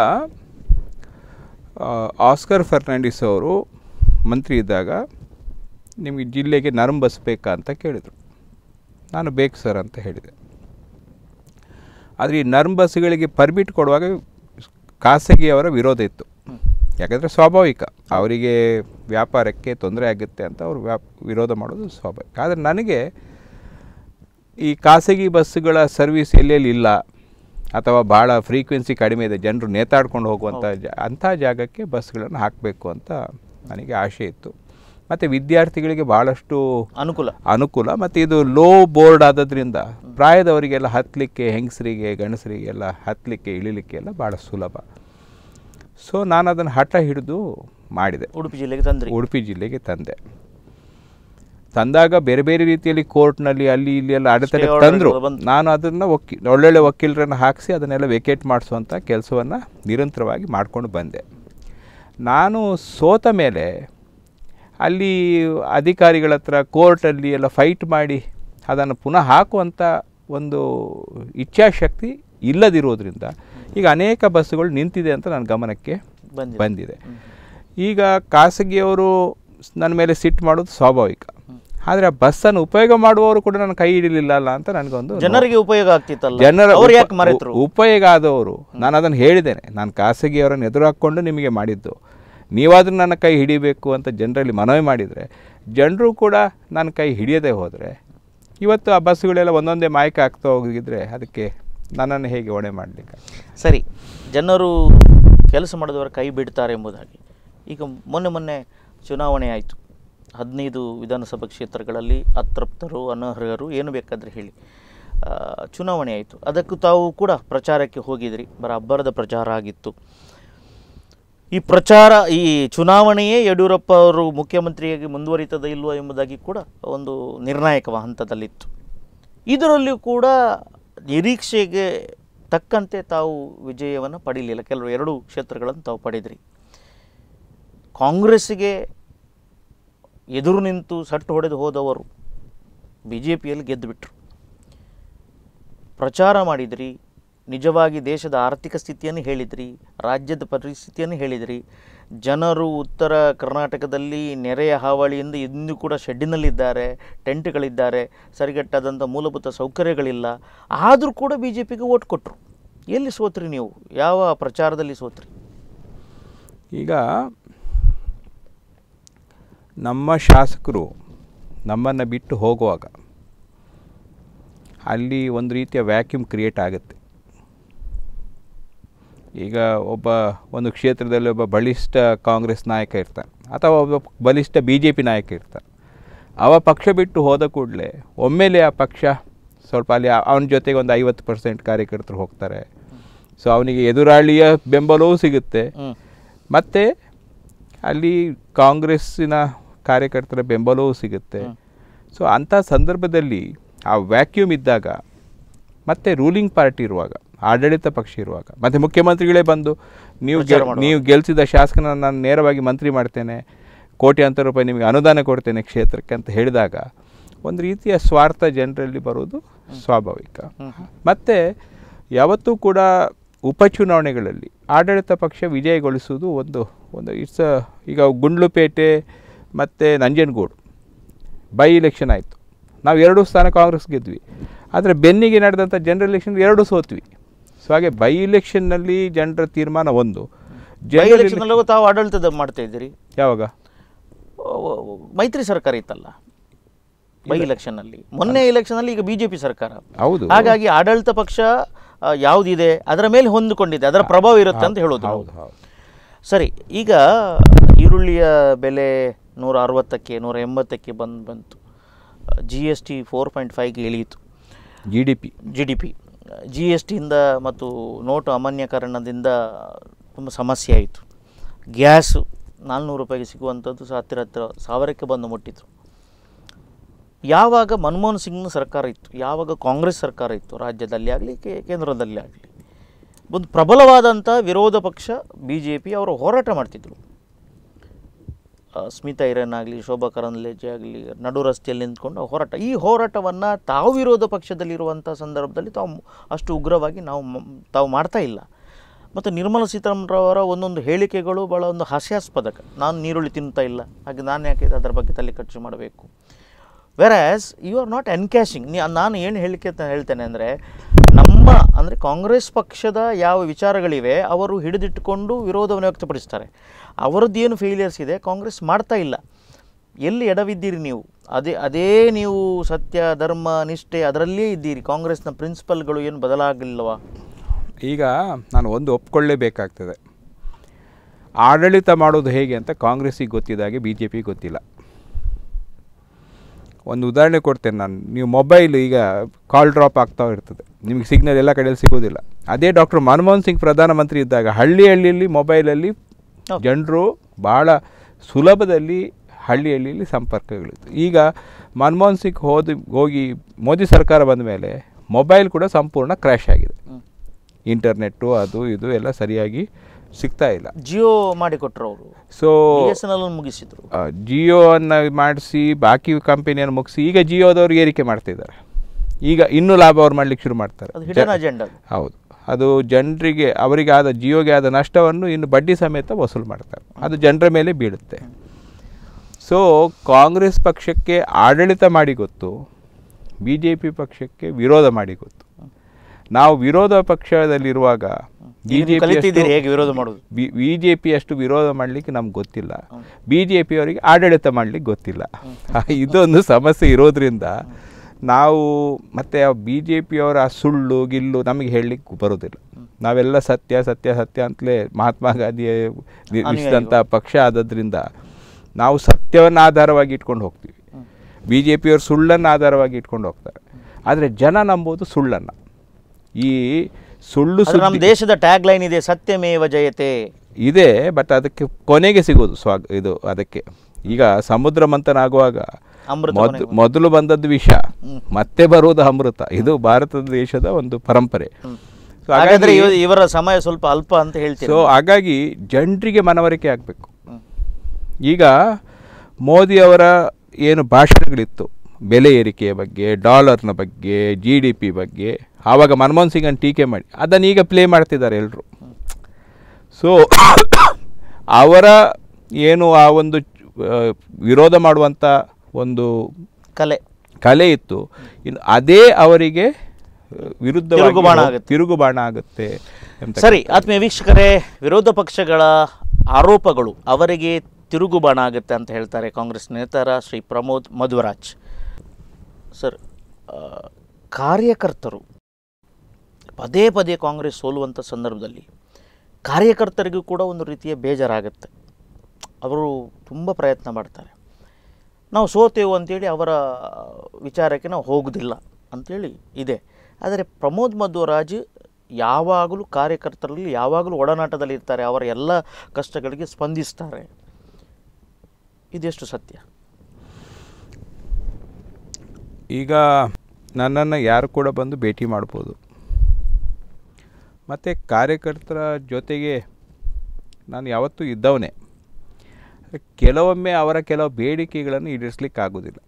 [SPEAKER 2] ಆಸ್ಕರ್ ಫರ್ನಾಂಡಿಸ್ ಅವರು ಮಂತ್ರಿ ಇದ್ದಾಗ ನಿಮಗೆ ಜಿಲ್ಲೆಗೆ ನರಂ ಬಸ್ ಬೇಕಾ ಅಂತ ಕೇಳಿದರು. ನಾನು ಬೇಕು ಸರ್ ಅಂತ ಹೇಳಿದೆ. ಆದರೆ ಈ ನರ್ಮ್ ಬಸ್ಗಳಿಗೆ ಪರ್ಮಿಟ್ ಕೊಡುವಾಗ ಖಾಸಗಿಯವರ ವಿರೋಧ ಇತ್ತು. ಯಾಕಂದರೆ ಸ್ವಾಭಾವಿಕ. ಅವರಿಗೆ ವ್ಯಾಪಾರಕ್ಕೆ ತೊಂದರೆ ಆಗುತ್ತೆ ಅಂತ ಅವರು ವ್ಯಾಪ್ ವಿರೋಧ ಮಾಡೋದು ಸ್ವಾಭಾವಿಕ. ಆದರೆ ನನಗೆ ಈ ಖಾಸಗಿ ಬಸ್ಸುಗಳ ಸರ್ವಿಸ್ ಎಲ್ಲೆಲ್ಲಿ ಇಲ್ಲ? ಅಥವಾ ಭಾಳ ಫ್ರೀಕ್ವೆನ್ಸಿ ಕಡಿಮೆ ಇದೆ ಜನರು ನೇತಾಡ್ಕೊಂಡು ಹೋಗುವಂಥ ಜ ಅಂಥ ಜಾಗಕ್ಕೆ ಬಸ್ಗಳನ್ನು ಹಾಕಬೇಕು ಅಂತ ನನಗೆ ಆಸೆ ಇತ್ತು. ಮತ್ತು ವಿದ್ಯಾರ್ಥಿಗಳಿಗೆ ಭಾಳಷ್ಟು
[SPEAKER 1] ಅನುಕೂಲ.
[SPEAKER 2] ಅನುಕೂಲ. ಮತ್ತು ಇದು ಲೋ ಬೋರ್ಡ್ ಆದದ್ರಿಂದ ಪ್ರಾಯದವರಿಗೆಲ್ಲ ಹತ್ತಲಿಕ್ಕೆ ಹೆಂಗಸರಿಗೆ ಗಂಡಸರಿಗೆಲ್ಲ ಹತ್ತಲಿಕ್ಕೆ ಇಳಿಲಿಕ್ಕೆ ಎಲ್ಲ ಭಾಳ ಸುಲಭ. ಸೊ ನಾನು ಅದನ್ನು ಹಠ ಹಿಡಿದು ಮಾಡಿದೆ.
[SPEAKER 1] ಉಡುಪಿ ಜಿಲ್ಲೆಗೆ ತಂದೆ
[SPEAKER 2] ಉಡುಪಿ ಜಿಲ್ಲೆಗೆ ತಂದೆ. ತಂದಾಗ ಬೇರೆ ಬೇರೆ ರೀತಿಯಲ್ಲಿ ಕೋರ್ಟ್ನಲ್ಲಿ ಅಲ್ಲಿ ಇಲ್ಲಿ ಎಲ್ಲ ಅಡೆತಡೆ ತಂದ್ರು. ನಾನು ಅದನ್ನು ವಕೀ ಒಳ್ಳೊಳ್ಳೆ ವಕೀಲರನ್ನು ಹಾಕಿಸಿ ಅದನ್ನೆಲ್ಲ ವೆಕೇಟ್ ಮಾಡಿಸುವಂಥ ಕೆಲಸವನ್ನು ನಿರಂತರವಾಗಿ ಮಾಡಿಕೊಂಡು ಬಂದೆ. ನಾನು ಸೋತ ಮೇಲೆ ಅಲ್ಲಿ ಅಧಿಕಾರಿಗಳ ಹತ್ರ ಕೋರ್ಟಲ್ಲಿ ಎಲ್ಲ ಫೈಟ್ ಮಾಡಿ ಅದನ್ನು ಪುನಃ ಹಾಕುವಂಥ ಒಂದು ಇಚ್ಛಾಶಕ್ತಿ ಇಲ್ಲದಿರೋದ್ರಿಂದ ಈಗ ಅನೇಕ ಬಸ್ಸುಗಳು ನಿಂತಿದೆ ಅಂತ ನನ್ನ ಗಮನಕ್ಕೆ
[SPEAKER 1] ಬಂದಿದೆ.
[SPEAKER 2] ಬಂದಿದೆ. ಈಗ ಖಾಸಗಿಯವರು ನನ್ನ ಮೇಲೆ ಸಿಟ್ಟು ಮಾಡೋದು ಸ್ವಾಭಾವಿಕ. ಆದರೆ ಆ ಬಸ್ಸನ್ನು ಉಪಯೋಗ ಮಾಡುವವರು ಕೂಡ ನನ್ನ ಕೈ ಹಿಡಿಲಿಲ್ಲ ಅಲ್ಲ ಅಂತ ನನಗೊಂದು
[SPEAKER 1] ಜನರಿಗೆ ಉಪಯೋಗ ಆಗ್ತಿತ್ತಲ್ಲ?
[SPEAKER 2] ಜನರ ಉಪಯೋಗ ಆದವರು ನಾನು ಅದನ್ನು ಹೇಳಿದ್ದೇನೆ. ನಾನು ಖಾಸಗಿಯವರನ್ನು ಎದುರು ಹಾಕ್ಕೊಂಡು ನಿಮಗೆ ಮಾಡಿದ್ದು. ನೀವಾದರೂ ನನ್ನ ಕೈ ಹಿಡಿಬೇಕು ಅಂತ ಜನರಲ್ಲಿ ಮನವಿ ಮಾಡಿದರೆ ಜನರು ಕೂಡ ನನ್ನ ಕೈ ಹಿಡಿಯದೇ ಹೋದರೆ ಇವತ್ತು ಆ ಬಸ್ಸುಗಳೆಲ್ಲ ಒಂದೊಂದೇ ಮಾಯಕ ಆಗ್ತಾ ಹೋಗಿದ್ರೆ ಅದಕ್ಕೆ ನನ್ನನ್ನು ಹೇಗೆ ಹೊಣೆ ಮಾಡಲಿಕ್ಕೆ
[SPEAKER 1] ಸರಿ ಜನರು ಕೆಲಸ ಮಾಡಿದವರು ಕೈ ಬಿಡ್ತಾರೆ ಎಂಬುದಾಗಿ. ಈಗ ಮೊನ್ನೆ ಮೊನ್ನೆ ಚುನಾವಣೆ ಆಯಿತು. ಹದಿನೈದು ವಿಧಾನಸಭಾ ಕ್ಷೇತ್ರಗಳಲ್ಲಿ ಅತೃಪ್ತರು, ಅನರ್ಹರು ಏನು ಬೇಕಾದರೆ ಹೇಳಿ. ಚುನಾವಣೆ ಆಯಿತು. ಅದಕ್ಕೂ ತಾವು ಕೂಡ ಪ್ರಚಾರಕ್ಕೆ ಹೋಗಿದ್ರಿ. ಬರ ಅಬ್ಬರದ ಪ್ರಚಾರ ಆಗಿತ್ತು. ಈ ಪ್ರಚಾರ, ಈ ಚುನಾವಣೆಯೇ ಯಡಿಯೂರಪ್ಪ ಅವರು ಮುಖ್ಯಮಂತ್ರಿಯಾಗಿ ಮುಂದುವರಿತದ ಇಲ್ವೋ ಎಂಬುದಾಗಿ ಕೂಡ ಒಂದು ನಿರ್ಣಾಯಕ ಹಂತದಲ್ಲಿತ್ತು. ಇದರಲ್ಲಿಯೂ ಕೂಡ ನಿರೀಕ್ಷೆಗೆ ತಕ್ಕಂತೆ ತಾವು ವಿಜಯವನ್ನು ಪಡೀಲಿಲ್ಲ. ಕೆಲವು ಎರಡು ಕ್ಷೇತ್ರಗಳನ್ನು ತಾವು ಪಡೆದ್ರಿ. ಕಾಂಗ್ರೆಸ್ಸಿಗೆ ಎದುರು ನಿಂತು ಸಟ್ಟು ಹೊಡೆದು ಹೋದವರು ಬಿ ಜೆ ಪಿಯಲ್ಲಿ ಗೆದ್ದುಬಿಟ್ರು. ಪ್ರಚಾರ ಮಾಡಿದ್ರಿ, ನಿಜವಾಗಿ ದೇಶದ ಆರ್ಥಿಕ ಸ್ಥಿತಿಯನ್ನು ಹೇಳಿದ್ರಿ, ರಾಜ್ಯದ ಪರಿಸ್ಥಿತಿಯನ್ನು ಹೇಳಿದ್ರಿ. ಜನರು ಉತ್ತರ ಕರ್ನಾಟಕದಲ್ಲಿ ನೆರೆಯ ಹಾವಳಿಯಿಂದ ಇಂದು ಕೂಡ ಶೆಡ್ಡಿನಲ್ಲಿದ್ದಾರೆ, ಟೆಂಟ್ಗಳಿದ್ದಾರೆ, ಸರಿಗಟ್ಟಾದಂಥ ಮೂಲಭೂತ ಸೌಕರ್ಯಗಳಿಲ್ಲ. ಆದರೂ ಕೂಡ ಬಿ ಜೆ ಪಿಗೆ ಓಟ್ ಕೊಟ್ಟರು ಎಲ್ಲಿ ಸೋತ್ರಿ ನೀವು? ಯಾವ ಪ್ರಚಾರದಲ್ಲಿ ಸೋತ್ರಿ?
[SPEAKER 2] ಈಗ ನಮ್ಮ ಶಾಸಕರು ನಮ್ಮನ್ನು ಬಿಟ್ಟು ಹೋಗುವಾಗ ಅಲ್ಲಿ ಒಂದು ರೀತಿಯ ವ್ಯಾಕ್ಯೂಮ್ ಕ್ರಿಯೇಟ್ ಆಗುತ್ತೆ. ಈಗ ಒಬ್ಬ ಒಂದು ಕ್ಷೇತ್ರದಲ್ಲಿ ಒಬ್ಬ ಬಲಿಷ್ಠ ಕಾಂಗ್ರೆಸ್ ನಾಯಕ ಇರ್ತಾನೆ ಅಥವಾ ಒಬ್ಬ ಬಲಿಷ್ಠ ಬಿ ಜೆ ಪಿ ನಾಯಕ ಇರ್ತಾನೆ. ಅವ ಪಕ್ಷ ಬಿಟ್ಟು ಹೋದ ಕೂಡಲೇ ಒಮ್ಮೆಲೆ ಆ ಪಕ್ಷ ಸ್ವಲ್ಪ ಅಲ್ಲಿ ಅವನ ಜೊತೆಗೆ ಒಂದು ಐವತ್ತು ಪರ್ಸೆಂಟ್ ಕಾರ್ಯಕರ್ತರು ಹೋಗ್ತಾರೆ. ಸೊ ಅವನಿಗೆ ಎದುರಾಳಿಯ ಬೆಂಬಲವೂ ಸಿಗುತ್ತೆ. ಮತ್ತು ಅಲ್ಲಿ ಕಾಂಗ್ರೆಸ್ಸಿನ ಕಾರ್ಯಕರ್ತರ ಬೆಂಬಲವೂ ಸಿಗುತ್ತೆ. ಸೊ ಅಂಥ ಸಂದರ್ಭದಲ್ಲಿ ಆ ವ್ಯಾಕ್ಯೂಮ್ ಇದ್ದಾಗ ಮತ್ತೆ ರೂಲಿಂಗ್ ಪಾರ್ಟಿ ಇರುವಾಗ ಆಡಳಿತ ಪಕ್ಷ ಇರುವಾಗ ಮತ್ತು ಮುಖ್ಯಮಂತ್ರಿಗಳೇ ಬಂದು ನೀವು. ನೀವು ಗೆಲ್ಲಿಸಿದ ಶಾಸಕನ ನಾನು ನೇರವಾಗಿ ಮಂತ್ರಿ ಮಾಡ್ತೇನೆ ಅಂತ ರೂಪಾಯಿ ನಿಮಗೆ ಅನುದಾನ ಕೊಡ್ತೇನೆ ಕ್ಷೇತ್ರಕ್ಕೆ ಅಂತ ಹೇಳಿದಾಗ ಒಂದು ರೀತಿಯ ಸ್ವಾರ್ಥ ಜನರಲ್ಲಿ ಬರೋದು ಸ್ವಾಭಾವಿಕ. ಮತ್ತು ಯಾವತ್ತೂ ಕೂಡ ಉಪಚುನಾವಣೆಗಳಲ್ಲಿ ಆಡಳಿತ ಪಕ್ಷ ವಿಜಯಗೊಳಿಸುವುದು ಒಂದು ಒಂದು ಇಟ್ಸ್ ಈಗ ಗುಂಡ್ಲುಪೇಟೆ ಮತ್ತು ನಂಜನಗೂಡು. ಬೈ ಇಲೆಕ್ಷನ್ ಆಯಿತು. ನಾವು ಎರಡು ಸ್ಥಾನ ಕಾಂಗ್ರೆಸ್ ಗೆದ್ವಿ. ಆದರೆ ಬೆನ್ನಿಗೆ ನಡೆದಂಥ ಜನರಲ್ ಎಲೆಕ್ಷನ್ ಎರಡು ಸೋತ್ವಿ. ಸೊ ಹಾಗೆ ಬೈ ಇಲೆಕ್ಷನ್ನಲ್ಲಿ ಜನರ ತೀರ್ಮಾನ ಒಂದು.
[SPEAKER 1] ಬೈ
[SPEAKER 2] ಜನರಲ್
[SPEAKER 1] ತಾವು ಆಡಳಿತದ ಮಾಡ್ತಾ ಇದ್ದೀರಿ.
[SPEAKER 2] ಯಾವಾಗ?
[SPEAKER 1] ಮೈತ್ರಿ ಸರ್ಕಾರ ಇತ್ತಲ್ಲ? ಬೈ ಇಲೆಕ್ಷನ್ನಲ್ಲಿ ಮೊನ್ನೆ ಇಲೆಕ್ಷನ್ನಲ್ಲಿ ಈಗ ಬಿಜೆಪಿ ಸರ್ಕಾರ.
[SPEAKER 2] ಹೌದು.
[SPEAKER 1] ಹಾಗಾಗಿ ಆಡಳಿತ ಪಕ್ಷ ಯಾವುದಿದೆ ಅದರ ಮೇಲೆ ಹೊಂದಿಕೊಂಡಿದೆ. ಅದರ ಪ್ರಭಾವ ಇರುತ್ತೆ ಅಂತ ಹೇಳೋದು ಸರಿ ಈಗ ಈರುಳ್ಳಿಯ ಬೆಲೆ ನೂರ ಅರವತ್ತಕ್ಕೆ ನೂರ ಎಂಬತ್ತಕ್ಕೆ ಬಂದು ಬಂತು. G S T four point ಫೈವ್ಗೆ ಇಳಿಯಿತು.
[SPEAKER 2] G D P
[SPEAKER 1] G D P G S ಟಿಯಿಂದ ಮತ್ತು ನೋಟು ಅಮಾನ್ಯೀಕರಣದಿಂದ ತುಂಬ ಸಮಸ್ಯೆ ಆಯಿತು. ಗ್ಯಾಸು ನಾಲ್ನೂರು ರೂಪಾಯಿಗೆ ಸಿಗುವಂಥದ್ದು ಸಹ ಹತ್ತಿರ ಹತ್ತಿರ ಸಾವಿರಕ್ಕೆ ಬಂದು ಮುಟ್ಟಿತು ಯಾವಾಗ ಮನಮೋಹನ್ ಸಿಂಗ್ನ ಸರ್ಕಾರ ಇತ್ತು ಯಾವಾಗ ಕಾಂಗ್ರೆಸ್ ಸರ್ಕಾರ ಇತ್ತು ರಾಜ್ಯದಲ್ಲಿ ಆಗಲಿ ಕೇಂದ್ರದಲ್ಲಿ ಆಗಲಿ ಒಂದು ಪ್ರಬಲವಾದಂಥ ವಿರೋಧ ಪಕ್ಷ ಬಿ ಜೆ ಪಿ ಅವರು ಹೋರಾಟ ಮಾಡ್ತಿದ್ರು. ಸ್ಮಿತಾ ಇರಾನ್ ಆಗಲಿ ಶೋಭಾ ಕರಂದ್ಲೇಜೆ ಆಗಲಿ, ನಡು ರಸ್ತೆಯಲ್ಲಿ ನಿಂತ್ಕೊಂಡು ಹೋರಾಟ. ಈ ಹೋರಾಟವನ್ನು ತಾವು ವಿರೋಧ ಪಕ್ಷದಲ್ಲಿರುವಂಥ ಸಂದರ್ಭದಲ್ಲಿ ತಾವು ಅಷ್ಟು ಉಗ್ರವಾಗಿ ನಾವು ತಾವು ಮಾಡ್ತಾ ಇಲ್ಲ. ಮತ್ತು ನಿರ್ಮಲಾ ಸೀತಾರಾಮನ್ರವರ ಒಂದೊಂದು ಹೇಳಿಕೆಗಳು ಭಾಳ ಒಂದು ಹಾಸ್ಯಾಸ್ಪದಕ. ನಾನು ನೀರುಳ್ಳಿ ತಿಂತಾ ಇಲ್ಲ. ಹಾಗೆ ನಾನು ಯಾಕೆ ಅದರ ಬಗ್ಗೆ ತಲೆ ಖರ್ಚು ಮಾಡಬೇಕು? Whereas you are not encashing ನಾನು ಏನು ಹೇಳಿಕೆ ಅಂತ ಹೇಳ್ತೇನೆ ಅಂದರೆ, ನಮ್ಮ, ಅಂದರೆ ಕಾಂಗ್ರೆಸ್ ಪಕ್ಷದ ಯಾವ ವಿಚಾರಗಳಿವೆ, ಅವರು ಹಿಡಿದಿಟ್ಟುಕೊಂಡು ವಿರೋಧವನ್ನು ವ್ಯಕ್ತಪಡಿಸ್ತಾರೆ. ಅವರದ್ದು ಏನು ಫೇಲಿಯರ್ಸ್ ಇದೆ, ಕಾಂಗ್ರೆಸ್ ಮಾಡ್ತಾ ಇಲ್ಲ. ಎಲ್ಲಿ ಎಡವಿದ್ದೀರಿ ನೀವು? ಅದೇ ಅದೇ ನೀವು ಸತ್ಯ, ಧರ್ಮ, ನಿಷ್ಠೆ ಅದರಲ್ಲೇ ಇದ್ದೀರಿ. ಕಾಂಗ್ರೆಸ್ನ ಪ್ರಿನ್ಸಿಪಲ್ಗಳು ಏನು ಬದಲಾಗಲಿಲ್ಲವಾ?
[SPEAKER 2] ಈಗ ನಾನು ಒಂದು ಒಪ್ಕೊಳ್ಳೇಬೇಕಾಗ್ತದೆ. ಆಡಳಿತ ಮಾಡೋದು ಹೇಗೆ ಅಂತ ಕಾಂಗ್ರೆಸ್ಸಿಗೆ ಗೊತ್ತಿದ್ದಾಗೆ ಬಿ ಜೆ ಪಿ ಗೊತ್ತಿಲ್ಲ. ಒಂದು ಉದಾಹರಣೆ ಕೊಡ್ತೇನೆ ನಾನು. ನೀವು ಮೊಬೈಲ್ ಈಗ ಕಾಲ್ ಡ್ರಾಪ್ ಆಗ್ತಾ ಇರ್ತದೆ. ನಿಮಗೆ ಸಿಗ್ನಲ್ ಎಲ್ಲ ಕಡೆಯಲ್ಲಿ ಸಿಗೋದಿಲ್ಲ. ಅದೇ ಡಾಕ್ಟರ್ ಮನಮೋಹನ್ ಸಿಂಗ್ ಪ್ರಧಾನಮಂತ್ರಿ ಇದ್ದಾಗ ಹಳ್ಳಿ ಹಳ್ಳಿಯಲ್ಲಿ ಮೊಬೈಲಲ್ಲಿ. ಜನರು ಭಾಳ ಸುಲಭದಲ್ಲಿ ಹಳ್ಳಿ ಹಳ್ಳಿಯಲ್ಲಿ ಸಂಪರ್ಕಗಳಿತ್ತು. ಈಗ ಮನಮೋಹನ್ ಸಿಂಗ್ ಹೋದ ಹೋಗಿ ಮೋದಿ ಸರ್ಕಾರ ಬಂದ ಮೇಲೆ ಮೊಬೈಲ್ ಕೂಡ ಸಂಪೂರ್ಣ ಕ್ರ್ಯಾಶ್ ಆಗಿದೆ. ಇಂಟರ್ನೆಟ್ಟು ಅದು ಇದು ಎಲ್ಲ ಸರಿಯಾಗಿ ಸಿಗ್ತಾ ಇಲ್ಲ.
[SPEAKER 1] ಜಿಯೋ ಮಾಡಿಕೊಟ್ರು ಅವರು.
[SPEAKER 2] ಸೊ
[SPEAKER 1] ಮುಗಿಸಿದ್ರು.
[SPEAKER 2] ಜಿಯೋ ಅನ್ನು ಮಾಡಿಸಿ ಬಾಕಿ ಕಂಪನಿಯನ್ನು ಮುಗಿಸಿ ಈಗ ಜಿಯೋದವ್ರು ಏರಿಕೆ ಮಾಡ್ತಿದ್ದಾರೆ. ಈಗ ಇನ್ನೂ ಲಾಭ ಅವ್ರು ಮಾಡ್ಲಿಕ್ಕೆ ಶುರು ಮಾಡ್ತಾರೆ. ಹೌದು. ಅದು ಜನರಿಗೆ ಅವರಿಗೆ ಆದ ಜಿಯೋಗೆ ಆದ ನಷ್ಟವನ್ನು ಇನ್ನು ಬಡ್ಡಿ ಸಮೇತ ವಸೂಲು ಮಾಡ್ತಾರೆ. ಅದು ಜನರ ಮೇಲೆ ಬೀಳುತ್ತೆ. ಸೊ ಕಾಂಗ್ರೆಸ್ ಪಕ್ಷಕ್ಕೆ ಆಡಳಿತ ಮಾಡಿ ಗೊತ್ತು ಬಿ ಜೆ ಪಿ ಪಕ್ಷಕ್ಕೆ ವಿರೋಧ ಮಾಡಿ ಗೊತ್ತು. ನಾವು ವಿರೋಧ ಪಕ್ಷದಲ್ಲಿರುವಾಗ ಬಿ ಜೆ
[SPEAKER 1] ಹೇಗೆ ವಿರೋಧ ಮಾಡೋದು
[SPEAKER 2] ಬಿ ಜೆ ಪಿ ಅಷ್ಟು ವಿರೋಧ ಮಾಡಲಿಕ್ಕೆ ನಮ್ಗೆ ಗೊತ್ತಿಲ್ಲ. ಬಿ ಜೆ ಪಿಯವರಿಗೆ ಆಡಳಿತ ಮಾಡಲಿಕ್ಕೆ ಗೊತ್ತಿಲ್ಲ. ಇದೊಂದು ಸಮಸ್ಯೆ ಇರೋದ್ರಿಂದ ನಾವು ಮತ್ತು ಬಿ ಜೆ ಪಿಯವರ ಸುಳ್ಳು ಗಿಲ್ಲು ನಮಗೆ ಹೇಳಲಿಕ್ಕೆ ಬರೋದಿಲ್ಲ. ನಾವೆಲ್ಲ ಸತ್ಯ ಸತ್ಯ ಸತ್ಯ ಅಂತಲೇ ಮಹಾತ್ಮ ಗಾಂಧಿ ನಿರ್ಮಿಸಿದಂಥ ಪಕ್ಷ ಆದದ್ರಿಂದ ನಾವು ಸತ್ಯವನ್ನು ಆಧಾರವಾಗಿ ಇಟ್ಕೊಂಡು ಹೋಗ್ತೀವಿ. ಬಿ ಜೆ ಪಿಯವರು ಸುಳ್ಳನ್ನು ಆಧಾರವಾಗಿ ಇಟ್ಕೊಂಡು ಹೋಗ್ತಾರೆ. ಆದರೆ ಜನ ನಂಬೋದು ಸುಳ್ಳನ್ನು. ಈ ಸುಳ್ಳು
[SPEAKER 1] ನಮ್ಮ ದೇಶದ ಟ್ಯಾಗ್ ಲೈನ್ ಇದೆ ಸತ್ಯಮೇವ ಜಯತೆ.
[SPEAKER 2] ಇದೆ ಬಟ್ ಅದಕ್ಕೆ ಕೊನೆಗೆ ಸಿಗೋದು ಸ್ವಾಗ ಇದು ಅದಕ್ಕೆ. ಈಗ ಸಮುದ್ರ ಮಂಥನ ಆಗುವಾಗ
[SPEAKER 1] ಅಮೃತ
[SPEAKER 2] ಮೊದಲು ಬಂದದ್ದು ವಿಷ. ಮತ್ತೆ ಬರುವುದು ಅಮೃತ. ಇದು ಭಾರತ ದೇಶದ ಒಂದು ಪರಂಪರೆ.
[SPEAKER 1] ಹಾಗಾದ್ರೆ ಇವ- ಇವರ ಸಮಯ ಸ್ವಲ್ಪ ಅಲ್ಪ ಅಂತ ಹೇಳ್ತೀವಿ
[SPEAKER 2] ಸೊ ಹಾಗಾಗಿ ಜನರಿಗೆ ಮನವರಿಕೆ ಆಗಬೇಕು. ಈಗ ಮೋದಿ ಅವರ ಏನು ಭಾಷಣಗಳಿತ್ತು. ಬೆಲೆ ಏರಿಕೆಯ ಬಗ್ಗೆ ಡಾಲರ್ನ ಬಗ್ಗೆ ಜಿ ಡಿ ಪಿ ಬಗ್ಗೆ. ಆವಾಗ ಮನಮೋಹನ್ ಸಿಂಗನ್ನು ಟೀಕೆ ಮಾಡಿ. ಅದನ್ನು ಈಗ ಪ್ಲೇ ಮಾಡ್ತಿದ್ದಾರೆ ಎಲ್ಲರೂ ಸೊ ಅವರ ಏನು ಆ ಒಂದು ವಿರೋಧ ಮಾಡುವಂಥ ಒಂದು
[SPEAKER 1] ಕಲೆ.
[SPEAKER 2] ಕಲೆ ಇತ್ತು. ಇನ್ನು ಅದೇ ಅವರಿಗೆ ವಿರುದ್ಧ
[SPEAKER 1] ಆಗುತ್ತೆ.
[SPEAKER 2] ತಿರುಗುಬಾಣ ಆಗುತ್ತೆ
[SPEAKER 1] ಸರಿ ಆತ್ಮೀಯ ವೀಕ್ಷಕರೇ ವಿರೋಧ ಪಕ್ಷಗಳ ಆರೋಪಗಳು ಅವರಿಗೆ ತಿರುಗುಬಾಣ ಆಗುತ್ತೆ ಅಂತ ಹೇಳ್ತಾರೆ ಕಾಂಗ್ರೆಸ್ ನೇತಾರ ಶ್ರೀ ಪ್ರಮೋದ್ ಮಧುರಾಜ್ ಸರ್ ಕಾರ್ಯಕರ್ತರು ಪದೇ ಪದೇ ಕಾಂಗ್ರೆಸ್ ಸೋಲುವಂಥ ಸಂದರ್ಭದಲ್ಲಿ ಕಾರ್ಯಕರ್ತರಿಗೂ ಕೂಡ ಒಂದು ರೀತಿಯ ಬೇಜಾರಾಗುತ್ತೆ. ಅವರು ತುಂಬ ಪ್ರಯತ್ನ ಮಾಡ್ತಾರೆ. ನಾವು ಸೋತೆವು ಅಂತೇಳಿ ಅವರ ವಿಚಾರಕ್ಕೆ ನಾವು ಹೋಗೋದಿಲ್ಲ ಅಂಥೇಳಿ ಇದೆ. ಆದರೆ ಪ್ರಮೋದ್ ಮಧ್ವರಾಜ್ ಯಾವಾಗಲೂ ಕಾರ್ಯಕರ್ತರಲ್ಲಿ, ಯಾವಾಗಲೂ ಒಡನಾಟದಲ್ಲಿ ಇರ್ತಾರೆ, ಅವರ ಎಲ್ಲ ಕಷ್ಟಗಳಿಗೆ ಸ್ಪಂದಿಸ್ತಾರೆ. ಇದೆಷ್ಟು ಸತ್ಯ?
[SPEAKER 2] ಈಗ ನನ್ನನ್ನು ಯಾರು ಕೂಡ ಬಂದು ಭೇಟಿ ಮಾಡ್ಬೋದು. ಮತ್ತು ಕಾರ್ಯಕರ್ತರ ಜೊತೆಗೆ ನಾನು ಯಾವತ್ತೂ ಇದ್ದವನೇ. ಕೆಲವೊಮ್ಮೆ ಅವರ ಕೆಲವು ಬೇಡಿಕೆಗಳನ್ನು ಈಡೇರಿಸ್ಲಿಕ್ಕೆ ಆಗೋದಿಲ್ಲ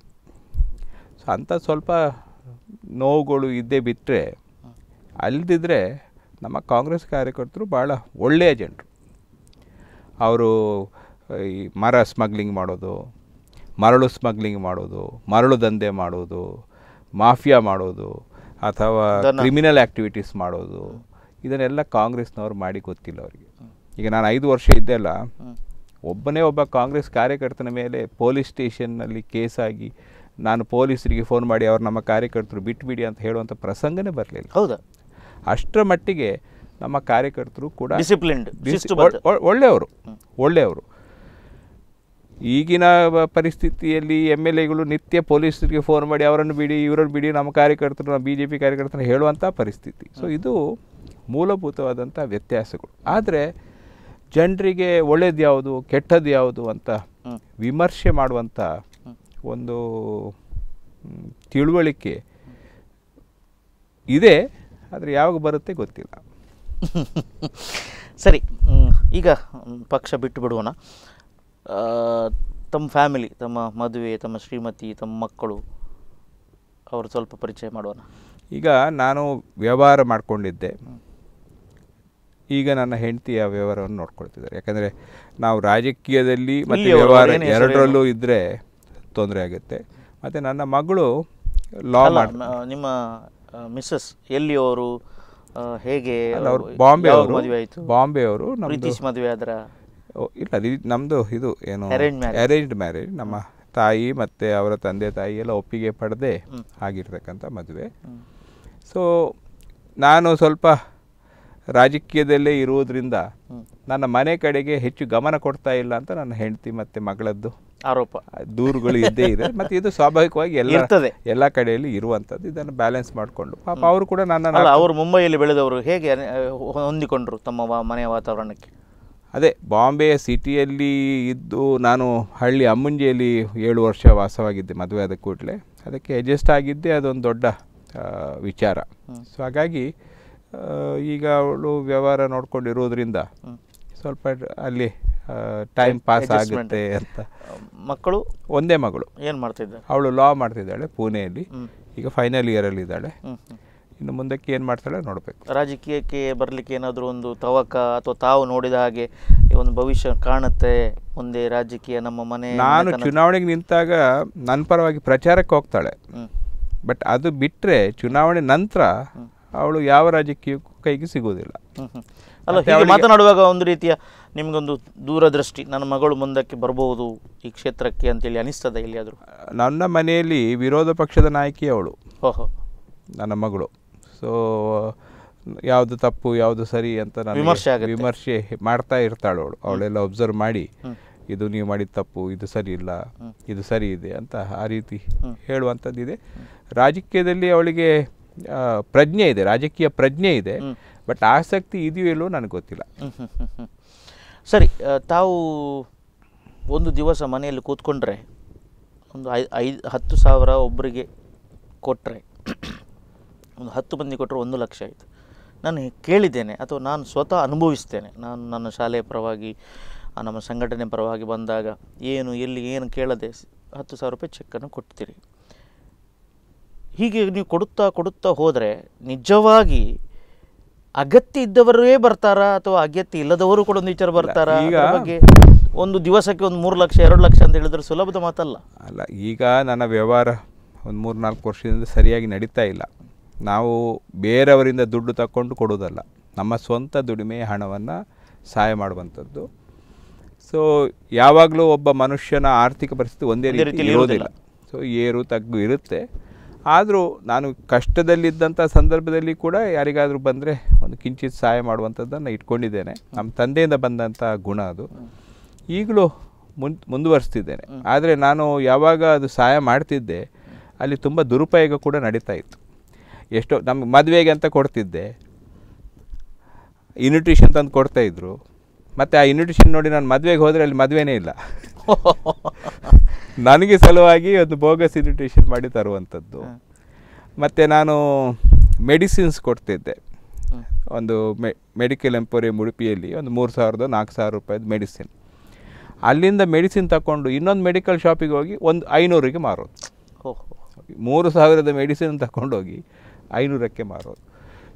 [SPEAKER 2] ಸೊ ಅಂಥ ಸ್ವಲ್ಪ ನೋವುಗಳು ಇದ್ದೇ ಬಿಟ್ಟರೆ ಅಲ್ಲದಿದ್ದರೆ ನಮ್ಮ ಕಾಂಗ್ರೆಸ್ ಕಾರ್ಯಕರ್ತರು ಭಾಳ ಒಳ್ಳೆಯ ಜನರು. ಅವರು ಈ ಮರ ಸ್ಮಗ್ಲಿಂಗ್ ಮಾಡೋದು ಮರಳು ಸ್ಮಗ್ಲಿಂಗ್ ಮಾಡೋದು ಮರಳು ದಂಧೆ ಮಾಡೋದು ಮಾಫಿಯಾ ಮಾಡೋದು ಅಥವಾ ಕ್ರಿಮಿನಲ್ ಆ್ಯಕ್ಟಿವಿಟೀಸ್ ಮಾಡೋದು ಇದನ್ನೆಲ್ಲ ಕಾಂಗ್ರೆಸ್ನವ್ರು ಮಾಡಿ ಗೊತ್ತಿಲ್ಲ ಅವರಿಗೆ. ಈಗ ನಾನು ಐದು ವರ್ಷ ಇದ್ದೆ ಅಲ್ಲ ಒಬ್ಬನೇ ಒಬ್ಬ ಕಾಂಗ್ರೆಸ್ ಕಾರ್ಯಕರ್ತನ ಮೇಲೆ ಪೊಲೀಸ್ ಸ್ಟೇಷನ್ನಲ್ಲಿ ಕೇಸಾಗಿ ನಾನು ಪೊಲೀಸರಿಗೆ ಫೋನ್ ಮಾಡಿ ಅವ್ರು ನಮ್ಮ ಕಾರ್ಯಕರ್ತರು ಬಿಟ್ಬಿಡಿ ಅಂತ ಹೇಳುವಂಥ ಪ್ರಸಂಗನೇ ಬರಲಿಲ್ಲ.
[SPEAKER 1] ಹೌದಾ.
[SPEAKER 2] ಅಷ್ಟರ ಮಟ್ಟಿಗೆ ನಮ್ಮ ಕಾರ್ಯಕರ್ತರು ಕೂಡ
[SPEAKER 1] ಡಿಸಿಪ್ಲಿನ್ಡ್
[SPEAKER 2] ಒಳ್- ಒಳ್ಳೆಯವರು. ಒಳ್ಳೆಯವರು. ಈಗಿನ ಪರಿಸ್ಥಿತಿಯಲ್ಲಿ ಎಂ ಎಲ್ ಎಗಳು ನಿತ್ಯ ಪೊಲೀಸರಿಗೆ ಫೋನ್ ಮಾಡಿ ಅವರನ್ನು ಬಿಡಿ ಇವರನ್ನು ಬಿಡಿ ನಮ್ಮ ಕಾರ್ಯಕರ್ತರು ನಮ್ಮ ಬಿ ಜೆ ಪಿ ಕಾರ್ಯಕರ್ತರನ್ನ ಹೇಳುವಂಥ ಪರಿಸ್ಥಿತಿ. ಸೊ ಇದು ಮೂಲಭೂತವಾದಂಥ ವ್ಯತ್ಯಾಸಗಳು. ಆದರೆ ಜನರಿಗೆ ಒಳ್ಳೇದು ಯಾವುದು ಕೆಟ್ಟದ್ದು ಯಾವುದು ಅಂತ ವಿಮರ್ಶೆ ಮಾಡುವಂಥ ಒಂದು ತಿಳುವಳಿಕೆ ಇದೆ ಆದರೆ ಯಾವಾಗ ಬರುತ್ತೆ ಗೊತ್ತಿಲ್ಲ.
[SPEAKER 1] ಸರಿ ಈಗ ಪಕ್ಷ ಬಿಟ್ಟು ಬಿಡೋಣ. ತಮ್ಮ ಫ್ಯಾಮಿಲಿ ತಮ್ಮ ಮದುವೆ ತಮ್ಮ ಶ್ರೀಮತಿ ತಮ್ಮ ಮಕ್ಕಳು ಅವರು ಸ್ವಲ್ಪ ಪರಿಚಯ ಮಾಡೋಣ.
[SPEAKER 2] ಈಗ ನಾನು ವ್ಯವಹಾರ ಮಾಡಿಕೊಂಡಿದ್ದೆ. ಈಗ ನನ್ನ ಹೆಂಡತಿಯ ವ್ಯವಹಾರವನ್ನು ನೋಡ್ಕೊಳ್ತಿದ್ದಾರೆ. ಯಾಕಂದರೆ ನಾವು ರಾಜಕೀಯದಲ್ಲಿ ಮತ್ತು ವ್ಯವಹಾರ ಎರಡರಲ್ಲೂ ಇದ್ದರೆ ತೊಂದರೆ ಆಗುತ್ತೆ. ಮತ್ತು ನನ್ನ ಮಗಳು ಲಾ
[SPEAKER 1] ನಿಮ್ಮ ಮಿಸ್ಸಸ್ ಎಲ್ಲಿ ಅವರು ಹೇಗೆ
[SPEAKER 2] ಅವರು ಬಾಂಬೆ ಅವರು
[SPEAKER 1] ಮದುವೆ ಆಯಿತು?
[SPEAKER 2] ಬಾಂಬೆ ಅವರು
[SPEAKER 1] ಮದುವೆ ಆದ್ರ?
[SPEAKER 2] ಇಲ್ಲ ನಮ್ದು ನಮ್ಮದು ಇದು ಏನು?
[SPEAKER 1] ಅರೇಂಜ್
[SPEAKER 2] ಅರೇಂಜ್ಡ್ ಮ್ಯಾರೇಜ್ ನಮ್ಮ ತಾಯಿ ಮತ್ತು ಅವರ ತಂದೆ ತಾಯಿ ಎಲ್ಲ ಒಪ್ಪಿಗೆ ಪಡೆದೇ. ಆಗಿರ್ತಕ್ಕಂಥ ಮದುವೆ. ಸೊ ನಾನು ಸ್ವಲ್ಪ ರಾಜಕೀಯದಲ್ಲೇ ಇರುವುದರಿಂದ ನನ್ನ ಮನೆ ಕಡೆಗೆ ಹೆಚ್ಚು ಗಮನ ಕೊಡ್ತಾ ಇಲ್ಲ ಅಂತ ನನ್ನ ಹೆಂಡತಿ ಮತ್ತು ಮಗಳದ್ದು.
[SPEAKER 1] ಆರೋಪ.
[SPEAKER 2] ದೂರುಗಳು ಇದ್ದೇ ಇದೆ. ಮತ್ತು ಇದು ಸ್ವಾಭಾವಿಕವಾಗಿ ಎಲ್ಲ. ಎಲ್ಲ ಕಡೆಯಲ್ಲಿ ಇರುವಂಥದ್ದು. ಇದನ್ನು ಬ್ಯಾಲೆನ್ಸ್ ಮಾಡಿಕೊಂಡು. ಪಾಪ ಅವರು ಕೂಡ ನನ್ನ
[SPEAKER 1] ಅವರು ಮುಂಬೈಯಲ್ಲಿ ಬೆಳೆದವರು ಹೇಗೆ ಹೊಂದಿಕೊಂಡರು ತಮ್ಮ ಮನೆಯ ವಾತಾವರಣಕ್ಕೆ?
[SPEAKER 2] ಅದೇ ಬಾಂಬೆ ಸಿಟಿಯಲ್ಲಿ ಇದ್ದು ನಾನು ಹಳ್ಳಿ ಅಮ್ಮುಂಜಿಯಲ್ಲಿ ಏಳು ವರ್ಷ ವಾಸವಾಗಿದ್ದೆ ಮದುವೆ ಆದ ಕೂಡಲೇ. ಅದಕ್ಕೆ ಅಡ್ಜಸ್ಟ್ ಆಗಿದ್ದೆ ಅದೊಂದು ದೊಡ್ಡ ವಿಚಾರ. ಸೊ ಹಾಗಾಗಿ ಈಗ ಅವಳು ವ್ಯವಹಾರ ನೋಡ್ಕೊಂಡಿರೋದ್ರಿಂದ. ಸ್ವಲ್ಪ ಅಲ್ಲಿ ಟೈಮ್ ಪಾಸ್ ಆಗುತ್ತೆ ಅಂತ.
[SPEAKER 1] ಮಕ್ಕಳು?
[SPEAKER 2] ಒಂದೇ ಮಗಳು.
[SPEAKER 1] ಏನು ಮಾಡ್ತಿದ್ದಾಳೆ
[SPEAKER 2] ಅವಳು ಲಾ ಮಾಡ್ತಿದ್ದಾಳೆ ಪುಣೆಯಲ್ಲಿ. ಈಗ ಫೈನಲ್ ಇಯರಲ್ಲಿ ಇದ್ದಾಳೆ. ಇನ್ನು ಮುಂದಕ್ಕೆ ಏನು ಮಾಡ್ತಾಳೆ ನೋಡಬೇಕು.
[SPEAKER 1] ರಾಜಕೀಯಕ್ಕೆ ಬರಲಿಕ್ಕೆ ಏನಾದರೂ ಒಂದು ತವಕ ಅಥವಾ ತಾವು ನೋಡಿದ ಹಾಗೆ ಒಂದು ಭವಿಷ್ಯ ಕಾಣುತ್ತೆ ಮುಂದೆ ರಾಜಕೀಯ ನಮ್ಮ ಮನೆ
[SPEAKER 2] ನಾನು ಚುನಾವಣೆಗೆ ನಿಂತಾಗ ನನ್ನ ಪರವಾಗಿ ಪ್ರಚಾರಕ್ಕೆ ಹೋಗ್ತಾಳೆ. ಬಟ್ ಅದು ಬಿಟ್ಟರೆ ಚುನಾವಣೆ ನಂತರ ಅವಳು ಯಾವ ರಾಜಕೀಯಕ್ಕೂ ಕೈಗೆ ಸಿಗೋದಿಲ್ಲ
[SPEAKER 1] ಹ್ಮ್. ಅಲ್ಲ ಮಾತನಾಡುವಾಗ ಒಂದು ರೀತಿಯ ನಿಮಗೊಂದು ದೂರದೃಷ್ಟಿ ನನ್ನ ಮಗಳು ಮುಂದಕ್ಕೆ ಬರಬಹುದು ಈ ಕ್ಷೇತ್ರಕ್ಕೆ ಅಂತೇಳಿ ಅನಿಸ್ತದೆ ಎಲ್ಲಿಯಾದರೂ?
[SPEAKER 2] ನನ್ನ ಮನೆಯಲ್ಲಿ ವಿರೋಧ ಪಕ್ಷದ ನಾಯಕಿ ಅವಳು.
[SPEAKER 1] ಓಹೋ
[SPEAKER 2] ನನ್ನ ಮಗಳು. ಸೊ ಯಾವುದು ತಪ್ಪು ಯಾವುದು ಸರಿ ಅಂತ ನಾನು
[SPEAKER 1] ವಿಮರ್ಶೆ.
[SPEAKER 2] ವಿಮರ್ಶೆ ಮಾಡ್ತಾ ಇರ್ತಾಳು ಅವಳು. ಅವಳೆಲ್ಲ ಒಬ್ಸರ್ವ್ ಮಾಡಿ ಇದು ನೀವು ಮಾಡಿದ ತಪ್ಪು ಇದು ಸರಿ ಇಲ್ಲ ಇದು ಸರಿ ಇದೆ ಅಂತ ಆ ರೀತಿ. ಹೇಳುವಂಥದ್ದಿದೆ. ರಾಜಕೀಯದಲ್ಲಿ ಅವಳಿಗೆ ಪ್ರಜ್ಞೆ ಇದೆ ರಾಜಕೀಯ ಪ್ರಜ್ಞೆ ಇದೆ ಬಟ್ ಆಸಕ್ತಿ ಇದೆಯೋ ಇಲ್ಲೋ ನನಗೆ ಗೊತ್ತಿಲ್ಲ.
[SPEAKER 1] ಸರಿ ತಾವು ಒಂದು ದಿವಸ ಮನೆಯಲ್ಲಿ ಕೂತ್ಕೊಂಡ್ರೆ ಒಂದು ಐ ಐದು ಹತ್ತು ಸಾವಿರ ಒಬ್ಬರಿಗೆ ಕೊಟ್ಟರೆ ಒಂದು ಹತ್ತು ಮಂದಿ ಕೊಟ್ಟರೆ ಒಂದು ಲಕ್ಷ ಆಯಿತು. ನಾನು ಕೇಳಿದ್ದೇನೆ ಅಥವಾ ನಾನು ಸ್ವತಃ ಅನುಭವಿಸ್ತೇನೆ ನಾನು ನನ್ನ ಶಾಲೆಯ ಪರವಾಗಿ ನಮ್ಮ ಸಂಘಟನೆ ಪರವಾಗಿ ಬಂದಾಗ ಏನು ಎಲ್ಲಿ ಏನು ಕೇಳದೆ ಹತ್ತು ಸಾವಿರ ರೂಪಾಯಿ ಚೆಕ್ಕನ್ನು ಕೊಡ್ತೀರಿ. ಹೀಗೆ ನೀವು ಕೊಡುತ್ತಾ ಕೊಡುತ್ತಾ ಹೋದರೆ ನಿಜವಾಗಿ ಅಗತ್ಯ ಇದ್ದವರೇ ಬರ್ತಾರಾ ಅಥವಾ ಅಗತ್ಯ ಇಲ್ಲದವರು ಕೂಡ ಒಂದು ವಿಚಾರ ಬರ್ತಾರಾ?
[SPEAKER 2] ಈಗ-
[SPEAKER 1] ಬಗ್ಗೆ ಒಂದು ದಿವಸಕ್ಕೆ ಒಂದು ಮೂರು ಲಕ್ಷ ಎರಡು ಲಕ್ಷ ಅಂತ ಹೇಳಿದ್ರೆ ಸುಲಭದ ಮಾತಲ್ಲ.
[SPEAKER 2] ಅಲ್ಲ ಈಗ ನನ್ನ ವ್ಯವಹಾರ ಒಂದು ಮೂರು ನಾಲ್ಕು ವರ್ಷದಿಂದ ಸರಿಯಾಗಿ ನಡೀತಾ ಇಲ್ಲ. ನಾವು ಬೇರೆಯವರಿಂದ ದುಡ್ಡು ತಕ್ಕೊಂಡು ಕೊಡೋದಲ್ಲ ನಮ್ಮ ಸ್ವಂತ ದುಡಿಮೆ ಹಣವನ್ನು ಸಹಾಯ ಮಾಡುವಂಥದ್ದು. ಸೊ ಯಾವಾಗಲೂ ಒಬ್ಬ ಮನುಷ್ಯನ ಆರ್ಥಿಕ ಪರಿಸ್ಥಿತಿ ಒಂದೇ ರೀತಿ ಇರೋದಿಲ್ಲ. ಸೊ ಏರು ತಗ್ಗು ಇರುತ್ತೆ. ಆದರೂ ನಾನು ಕಷ್ಟದಲ್ಲಿದ್ದಂಥ ಸಂದರ್ಭದಲ್ಲಿ ಕೂಡ ಯಾರಿಗಾದರೂ ಬಂದರೆ ಒಂದು ಕಿಂಚಿತ್ ಸಹಾಯ ಮಾಡುವಂಥದ್ದನ್ನು ಇಟ್ಕೊಂಡಿದ್ದೇನೆ. ನಮ್ಮ ತಂದೆಯಿಂದ ಬಂದಂಥ ಗುಣ ಅದು. ಈಗಲೂ ಮುನ್, ಮುಂದುವರಿಸ್ತಿದ್ದೇನೆ. ಆದರೆ ನಾನು ಯಾವಾಗ ಅದು ಸಹಾಯ ಮಾಡ್ತಿದ್ದೆ, ಅಲ್ಲಿ ತುಂಬ ದುರುಪಯೋಗ ಕೂಡ ನಡೀತಾ ಇತ್ತು. ಎಷ್ಟೋ ನಮ್ಮ ಮದುವೆಗೆ ಅಂತ ಕೊಡ್ತಿದ್ದೆ. ಇನ್ವಿಟೇಷನ್ ತಂದು ಕೊಡ್ತಾಯಿದ್ರು ಮತ್ತು ಆ ಇನ್ವಿಟೇಷನ್ ನೋಡಿ ನಾನು ಮದುವೆಗೆ ಹೋದರೆ ಅಲ್ಲಿ ಮದುವೆನೇ ಇಲ್ಲ. ನನಗೆ ಸಲುವಾಗಿ ಒಂದು ಬೋಗಸ್ ಇನ್ವಿಟೇಷನ್ ಮಾಡಿ ತರುವಂಥದ್ದು. ಮತ್ತು ನಾನು ಮೆಡಿಸಿನ್ಸ್ ಕೊಡ್ತಿದ್ದೆ. ಒಂದು ಮೆ ಮೆಡಿಕಲ್ ಎಂಪೋರಿಯಂ ಉಡುಪಿಯಲ್ಲಿ ಒಂದು ಮೂರು ಸಾವಿರದ ನಾಲ್ಕು ಸಾವಿರ ರೂಪಾಯಿದು ಮೆಡಿಸಿನ್. ಅಲ್ಲಿಂದ ಮೆಡಿಸಿನ್ ತಗೊಂಡು ಇನ್ನೊಂದು ಮೆಡಿಕಲ್ ಶಾಪಿಗೆ ಹೋಗಿ ಒಂದು ಐನೂರಿಗೆ ಮಾರೋದು.
[SPEAKER 1] ಓಹೋ
[SPEAKER 2] ಮೂರು ಸಾವಿರದ ಮೆಡಿಸಿನ್ ತಗೊಂಡೋಗಿ ಐನೂರಕ್ಕೆ ಮಾರೋದು.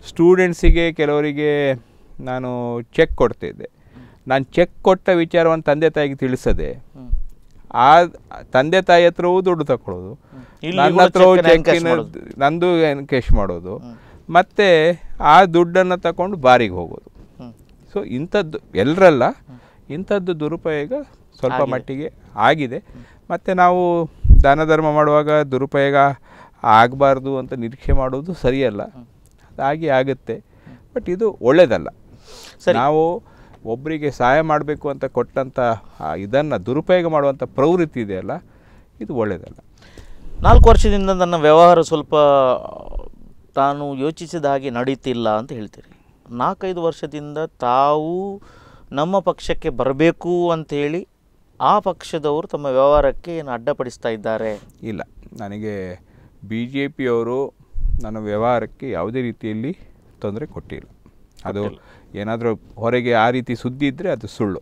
[SPEAKER 2] ಸ್ಟೂಡೆಂಟ್ಸಿಗೆ ಕೆಲವರಿಗೆ ನಾನು ಚೆಕ್ ಕೊಡ್ತಿದ್ದೆ. ನಾನು ಚೆಕ್ ಕೊಟ್ಟ ವಿಚಾರವನ್ನು ತಂದೆ ತಾಯಿಗೆ ತಿಳಿಸದೆ. ಆ ತಂದೆ ತಾಯಿ ಹತ್ರವೂ ದುಡ್ಡು
[SPEAKER 1] ತಕೊಳ್ಳೋದು
[SPEAKER 2] ನನ್ನ
[SPEAKER 1] ಹತ್ರ
[SPEAKER 2] ಚೆಕ್ಕಿನ
[SPEAKER 1] ಮಾಡೋದು.
[SPEAKER 2] ನಂದು ಎನ್ಕೇಶ್ ಮಾಡೋದು. ಮತ್ತೆ ಆ ದುಡ್ಡನ್ನು ತಗೊಂಡು ಬಾರಿಗೆ ಹೋಗೋದು. ಸೊ ಇಂಥದ್ದು ಎಲ್ಲರಲ್ಲ ಇಂಥದ್ದು ದುರುಪಯೋಗ ಸ್ವಲ್ಪ ಮಟ್ಟಿಗೆ ಆಗಿದೆ. ಮತ್ತು ನಾವು ದಾನ ಧರ್ಮ ಮಾಡುವಾಗ ದುರುಪಯೋಗ ಆಗಬಾರ್ದು ಅಂತ ನಿರೀಕ್ಷೆ ಮಾಡೋದು ಸರಿಯಲ್ಲ. ಅದಾಗಿ ಆಗುತ್ತೆ. ಬಟ್ ಇದು ಒಳ್ಳೆಯದಲ್ಲ. ನಾವು ಒಬ್ಬರಿಗೆ ಸಹಾಯ ಮಾಡಬೇಕು ಅಂತ ಕೊಟ್ಟಂಥ ಇದನ್ನು ದುರುಪಯೋಗ ಮಾಡುವಂಥ ಪ್ರವೃತ್ತಿ ಇದೆಯಲ್ಲ ಇದು ಒಳ್ಳೆಯದಲ್ಲ
[SPEAKER 1] ನಾಲ್ಕು ವರ್ಷದಿಂದ ನನ್ನ ವ್ಯವಹಾರ ಸ್ವಲ್ಪ ತಾನು ಯೋಚಿಸಿದ ಹಾಗೆ ನಡೀತಿಲ್ಲ ಅಂತ ಹೇಳ್ತೀರಿ. ನಾಲ್ಕೈದು ವರ್ಷದಿಂದ ತಾವು ನಮ್ಮ ಪಕ್ಷಕ್ಕೆ ಬರಬೇಕು ಅಂಥೇಳಿ ಆ ಪಕ್ಷದವರು ತಮ್ಮ ವ್ಯವಹಾರಕ್ಕೆ ಏನು ಅಡ್ಡಪಡಿಸ್ತಾ ಇದ್ದಾರೆ?
[SPEAKER 2] ಇಲ್ಲ. ನನಗೆ ಬಿ ಜೆ ಪಿಯವರು ನನ್ನ ವ್ಯವಹಾರಕ್ಕೆ ಯಾವುದೇ ರೀತಿಯಲ್ಲಿ ತೊಂದರೆ ಕೊಟ್ಟಿಲ್ಲ. ಅದು ಏನಾದರೂ ಹೊರಗೆ ಆ ರೀತಿ ಸುದ್ದಿ ಇದ್ದರೆ ಅದು ಸುಳ್ಳು.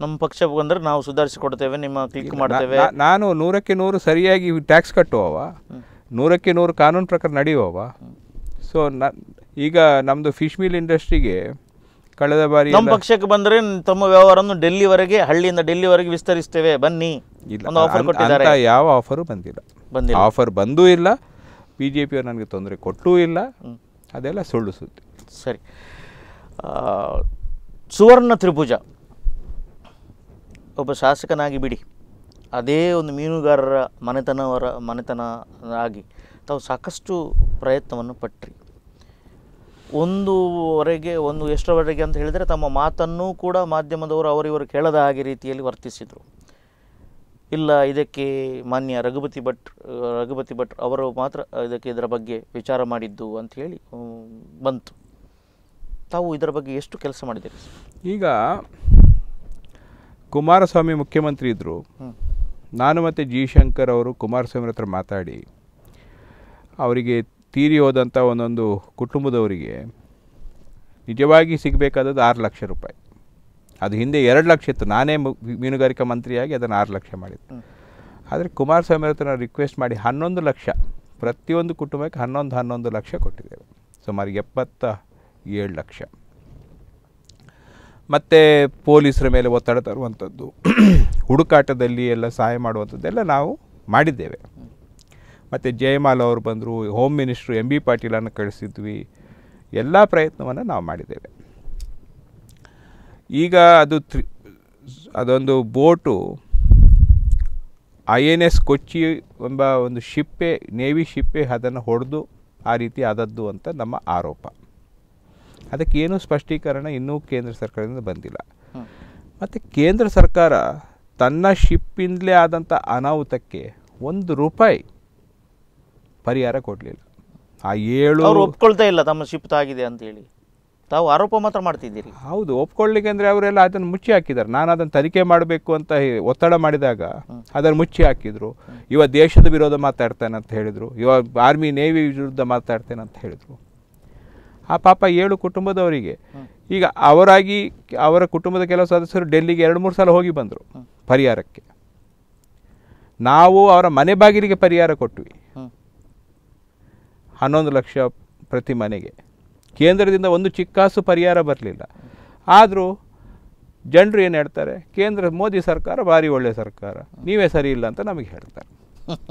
[SPEAKER 1] ನಮ್ಮ ಪಕ್ಷ ಬಂದರೆ ನಾವು ಸುಧಾರಿಸಿಕೊಡ್ತೇವೆ ನಿಮ್ಮ ಕ್ಲಿಕ್ ಮಾಡ್ತೇವೆ.
[SPEAKER 2] ನಾನು ನೂರಕ್ಕೆ ನೂರು ಸರಿಯಾಗಿ ಟ್ಯಾಕ್ಸ್ ಕಟ್ಟುವವ ನೂರಕ್ಕೆ ನೂರು ಕಾನೂನು ಪ್ರಕಾರ ನಡೆಯುವವ. ಸೊ ನ ಈಗ ನಮ್ಮದು ಫಿಶ್ ಮಿಲ್ ಇಂಡಸ್ಟ್ರಿಗೆ ಕಳೆದ ಬಾರಿ
[SPEAKER 1] ನಮ್ಮ ಪಕ್ಷಕ್ಕೆ ಬಂದರೆ ತಮ್ಮ ವ್ಯವಹಾರವನ್ನು ಡೆಲ್ಲಿವರೆಗೆ ಹಳ್ಳಿಯಿಂದ ಡೆಲ್ಲಿವರೆಗೆ ವಿಸ್ತರಿಸ್ತೇವೆ. ಬನ್ನಿ.
[SPEAKER 2] ಇಲ್ಲ
[SPEAKER 1] ಆಫರ್
[SPEAKER 2] ಯಾವ ಆಫರು ಬಂದಿಲ್ಲ.
[SPEAKER 1] ಬಂದಿಲ್ಲ.
[SPEAKER 2] ಆಫರ್ ಬಂದೂ ಇಲ್ಲ. ಬಿ ಜೆ ಪಿಯವರು ನನಗೆ ತೊಂದರೆ ಕೊಟ್ಟೂ ಇಲ್ಲ. ಅದೆಲ್ಲ ಸುಳ್ಳು ಸುದ್ದಿ.
[SPEAKER 1] ಸರಿ. ಸುವರ್ಣ ತ್ರಿಭುಜ. ಒಬ್ಬ ಶಾಸಕನಾಗಿ ಬಿಡಿ. ಅದೇ ಒಂದು ಮೀನುಗಾರರ ಮನೆತನವರ ಮನೆತನ ಆಗಿ ತಾವು ಸಾಕಷ್ಟು ಪ್ರಯತ್ನವನ್ನು ಪಟ್ಟ್ರಿ ಒಂದುವರೆಗೆ, ಒಂದು ಎಷ್ಟರವರೆಗೆ ಅಂತ ಹೇಳಿದರೆ ತಮ್ಮ ಮಾತನ್ನು ಕೂಡ ಮಾಧ್ಯಮದವರು ಅವರಿವರು ಕೇಳದ ಹಾಗೆ ರೀತಿಯಲ್ಲಿ ವರ್ತಿಸಿದರು. ಇಲ್ಲ, ಇದಕ್ಕೆ ಮಾನ್ಯ ರಘುಪತಿ ಭಟ್ ರಘುಪತಿ ಭಟ್ ಅವರು ಮಾತ್ರ ಇದಕ್ಕೆ ಇದರ ಬಗ್ಗೆ ವಿಚಾರ ಮಾಡಿದ್ದು ಅಂತ ಹೇಳಿ ಬಂತು. ತಾವು ಇದರ ಬಗ್ಗೆ ಎಷ್ಟು ಕೆಲಸ ಮಾಡಿದ್ದೀರಿ
[SPEAKER 2] ಈಗ ಕುಮಾರಸ್ವಾಮಿ ಮುಖ್ಯಮಂತ್ರಿ ಇದ್ದರು ನಾನು ಮತ್ತು ಜಿ ಶಂಕರ್ ಅವರು ಕುಮಾರಸ್ವಾಮಿ ಹತ್ರ ಮಾತಾಡಿ ಅವರಿಗೆ ತೀರಿ ಹೋದಂಥ ಒಂದೊಂದು ಕುಟುಂಬದವರಿಗೆ ನಿಜವಾಗಿ ಸಿಗಬೇಕಾದದ್ದು ಆರು ಲಕ್ಷ ರೂಪಾಯಿ. ಅದು ಹಿಂದೆ ಎರಡು ಲಕ್ಷ ಇತ್ತು. ನಾನೇ ಮೀನುಗಾರಿಕಾ ಮಂತ್ರಿಯಾಗಿ ಅದನ್ನು ಆರು ಲಕ್ಷ ಮಾಡಿದ್ದು. ಆದರೆ ಕುಮಾರಸ್ವಾಮಿ ಹತ್ರ ನಾವು ರಿಕ್ವೆಸ್ಟ್ ಮಾಡಿ ಹನ್ನೊಂದು ಲಕ್ಷ ಪ್ರತಿಯೊಂದು ಕುಟುಂಬಕ್ಕೆ ಹನ್ನೊಂದು ಹನ್ನೊಂದು ಲಕ್ಷ ಕೊಟ್ಟಿದ್ದೇವೆ. ಸುಮಾರು ಎಪ್ಪತ್ತ ಏಳು ಲಕ್ಷ. ಮತ್ತು ಪೊಲೀಸರ ಮೇಲೆ ಒತ್ತಡ ತರುವಂಥದ್ದು. ಹುಡುಕಾಟದಲ್ಲಿ ಎಲ್ಲ ಸಹಾಯ ಮಾಡುವಂಥದ್ದೆಲ್ಲ ನಾವು ಮಾಡಿದ್ದೇವೆ. ಮತ್ತು ಜಯಮಾಲ ಅವರು ಬಂದರು ಹೋಮ್ ಮಿನಿಸ್ಟ್ರು ಎಂ ಬಿ ಪಾಟೀಲನ್ನು ಕಳಿಸಿದ್ವಿ. ಎಲ್ಲ ಪ್ರಯತ್ನವನ್ನು ನಾವು ಮಾಡಿದ್ದೇವೆ. ಈಗ ಅದು ತ್ರಿ, ಅದೊಂದು boat I N S Kochi ಎಂಬ ಒಂದು ಶಿಪ್ಪೆ, ನೇವಿ ಶಿಪ್ಪೆ ಅದನ್ನು ಹೊಡೆದು ಆ ರೀತಿ ಆದದ್ದು ಅಂತ ನಮ್ಮ ಆರೋಪ. ಅದಕ್ಕೆ ಏನೂ ಸ್ಪಷ್ಟೀಕರಣ ಇನ್ನೂ ಕೇಂದ್ರ ಸರ್ಕಾರದಿಂದ ಬಂದಿಲ್ಲ. ಮತ್ತು ಕೇಂದ್ರ ಸರ್ಕಾರ ತನ್ನ ಶಿಪ್ಪಿಂದಲೇ ಆದಂಥ ಅನಾಹುತಕ್ಕೆ ಒಂದು ರೂಪಾಯಿ ಪರಿಹಾರ ಕೊಡಲಿಲ್ಲ. ಆ ಏಳು
[SPEAKER 1] ಅವರು ಒಪ್ಕೊಳ್ತಾ ಇಲ್ಲ ತಮ್ಮ ಶಿಫ್ಟ್ ಆಗಿದೆ ಅಂತ ಹೇಳಿ. ತಾವು ಆರೋಪ ಮಾತ್ರ ಮಾಡ್ತಿದ್ದೀರಿ.
[SPEAKER 2] ಹೌದು ಒಪ್ಕೊಳ್ಳಿಕ್ಕೆ ಅಂದರೆ ಅವರೆಲ್ಲ ಅದನ್ನು ಮುಚ್ಚಿ ಹಾಕಿದ್ದಾರೆ. ನಾನು ಅದನ್ನು ತನಿಖೆ ಮಾಡಬೇಕು ಅಂತ ಒತ್ತಡ ಮಾಡಿದಾಗ ಅದನ್ನು ಮುಚ್ಚಿ ಹಾಕಿದರು. ಇವ ದೇಶದ ವಿರೋಧ ಮಾತಾಡ್ತಾನೆ ಅಂತ ಹೇಳಿದರು. ಇವ ಆರ್ಮಿ ನೇವಿ ವಿರುದ್ಧ ಮಾತಾಡ್ತೇನೆ ಅಂತ ಹೇಳಿದರು. ಆ ಪಾಪ ಏಳು ಕುಟುಂಬದವರಿಗೆ. ಈಗ ಅವರಾಗಿ ಅವರ ಕುಟುಂಬದ ಕೆಲವು ಸದಸ್ಯರು ಡೆಲ್ಲಿಗೆ ಎರಡು ಮೂರು ಸಲ ಹೋಗಿ ಬಂದರು ಪರಿಹಾರಕ್ಕೆ. ನಾವು ಅವರ ಮನೆ ಬಾಗಿಲಿಗೆ ಪರಿಹಾರ ಕೊಟ್ವಿ. ಹನ್ನೊಂದು ಲಕ್ಷ ಪ್ರತಿ ಮನೆಗೆ. ಕೇಂದ್ರದಿಂದ ಒಂದು ಚಿಕ್ಕಾಸು ಪರಿಹಾರ ಬರಲಿಲ್ಲ. ಆದರೂ ಜನರು ಏನು ಹೇಳ್ತಾರೆ? ಕೇಂದ್ರ ಮೋದಿ ಸರ್ಕಾರ ಭಾರಿ ಒಳ್ಳೆಯ ಸರ್ಕಾರ. ನೀವೇ ಸರಿ ಇಲ್ಲ ಅಂತ ನಮಗೆ ಹೇಳ್ತಾರೆ.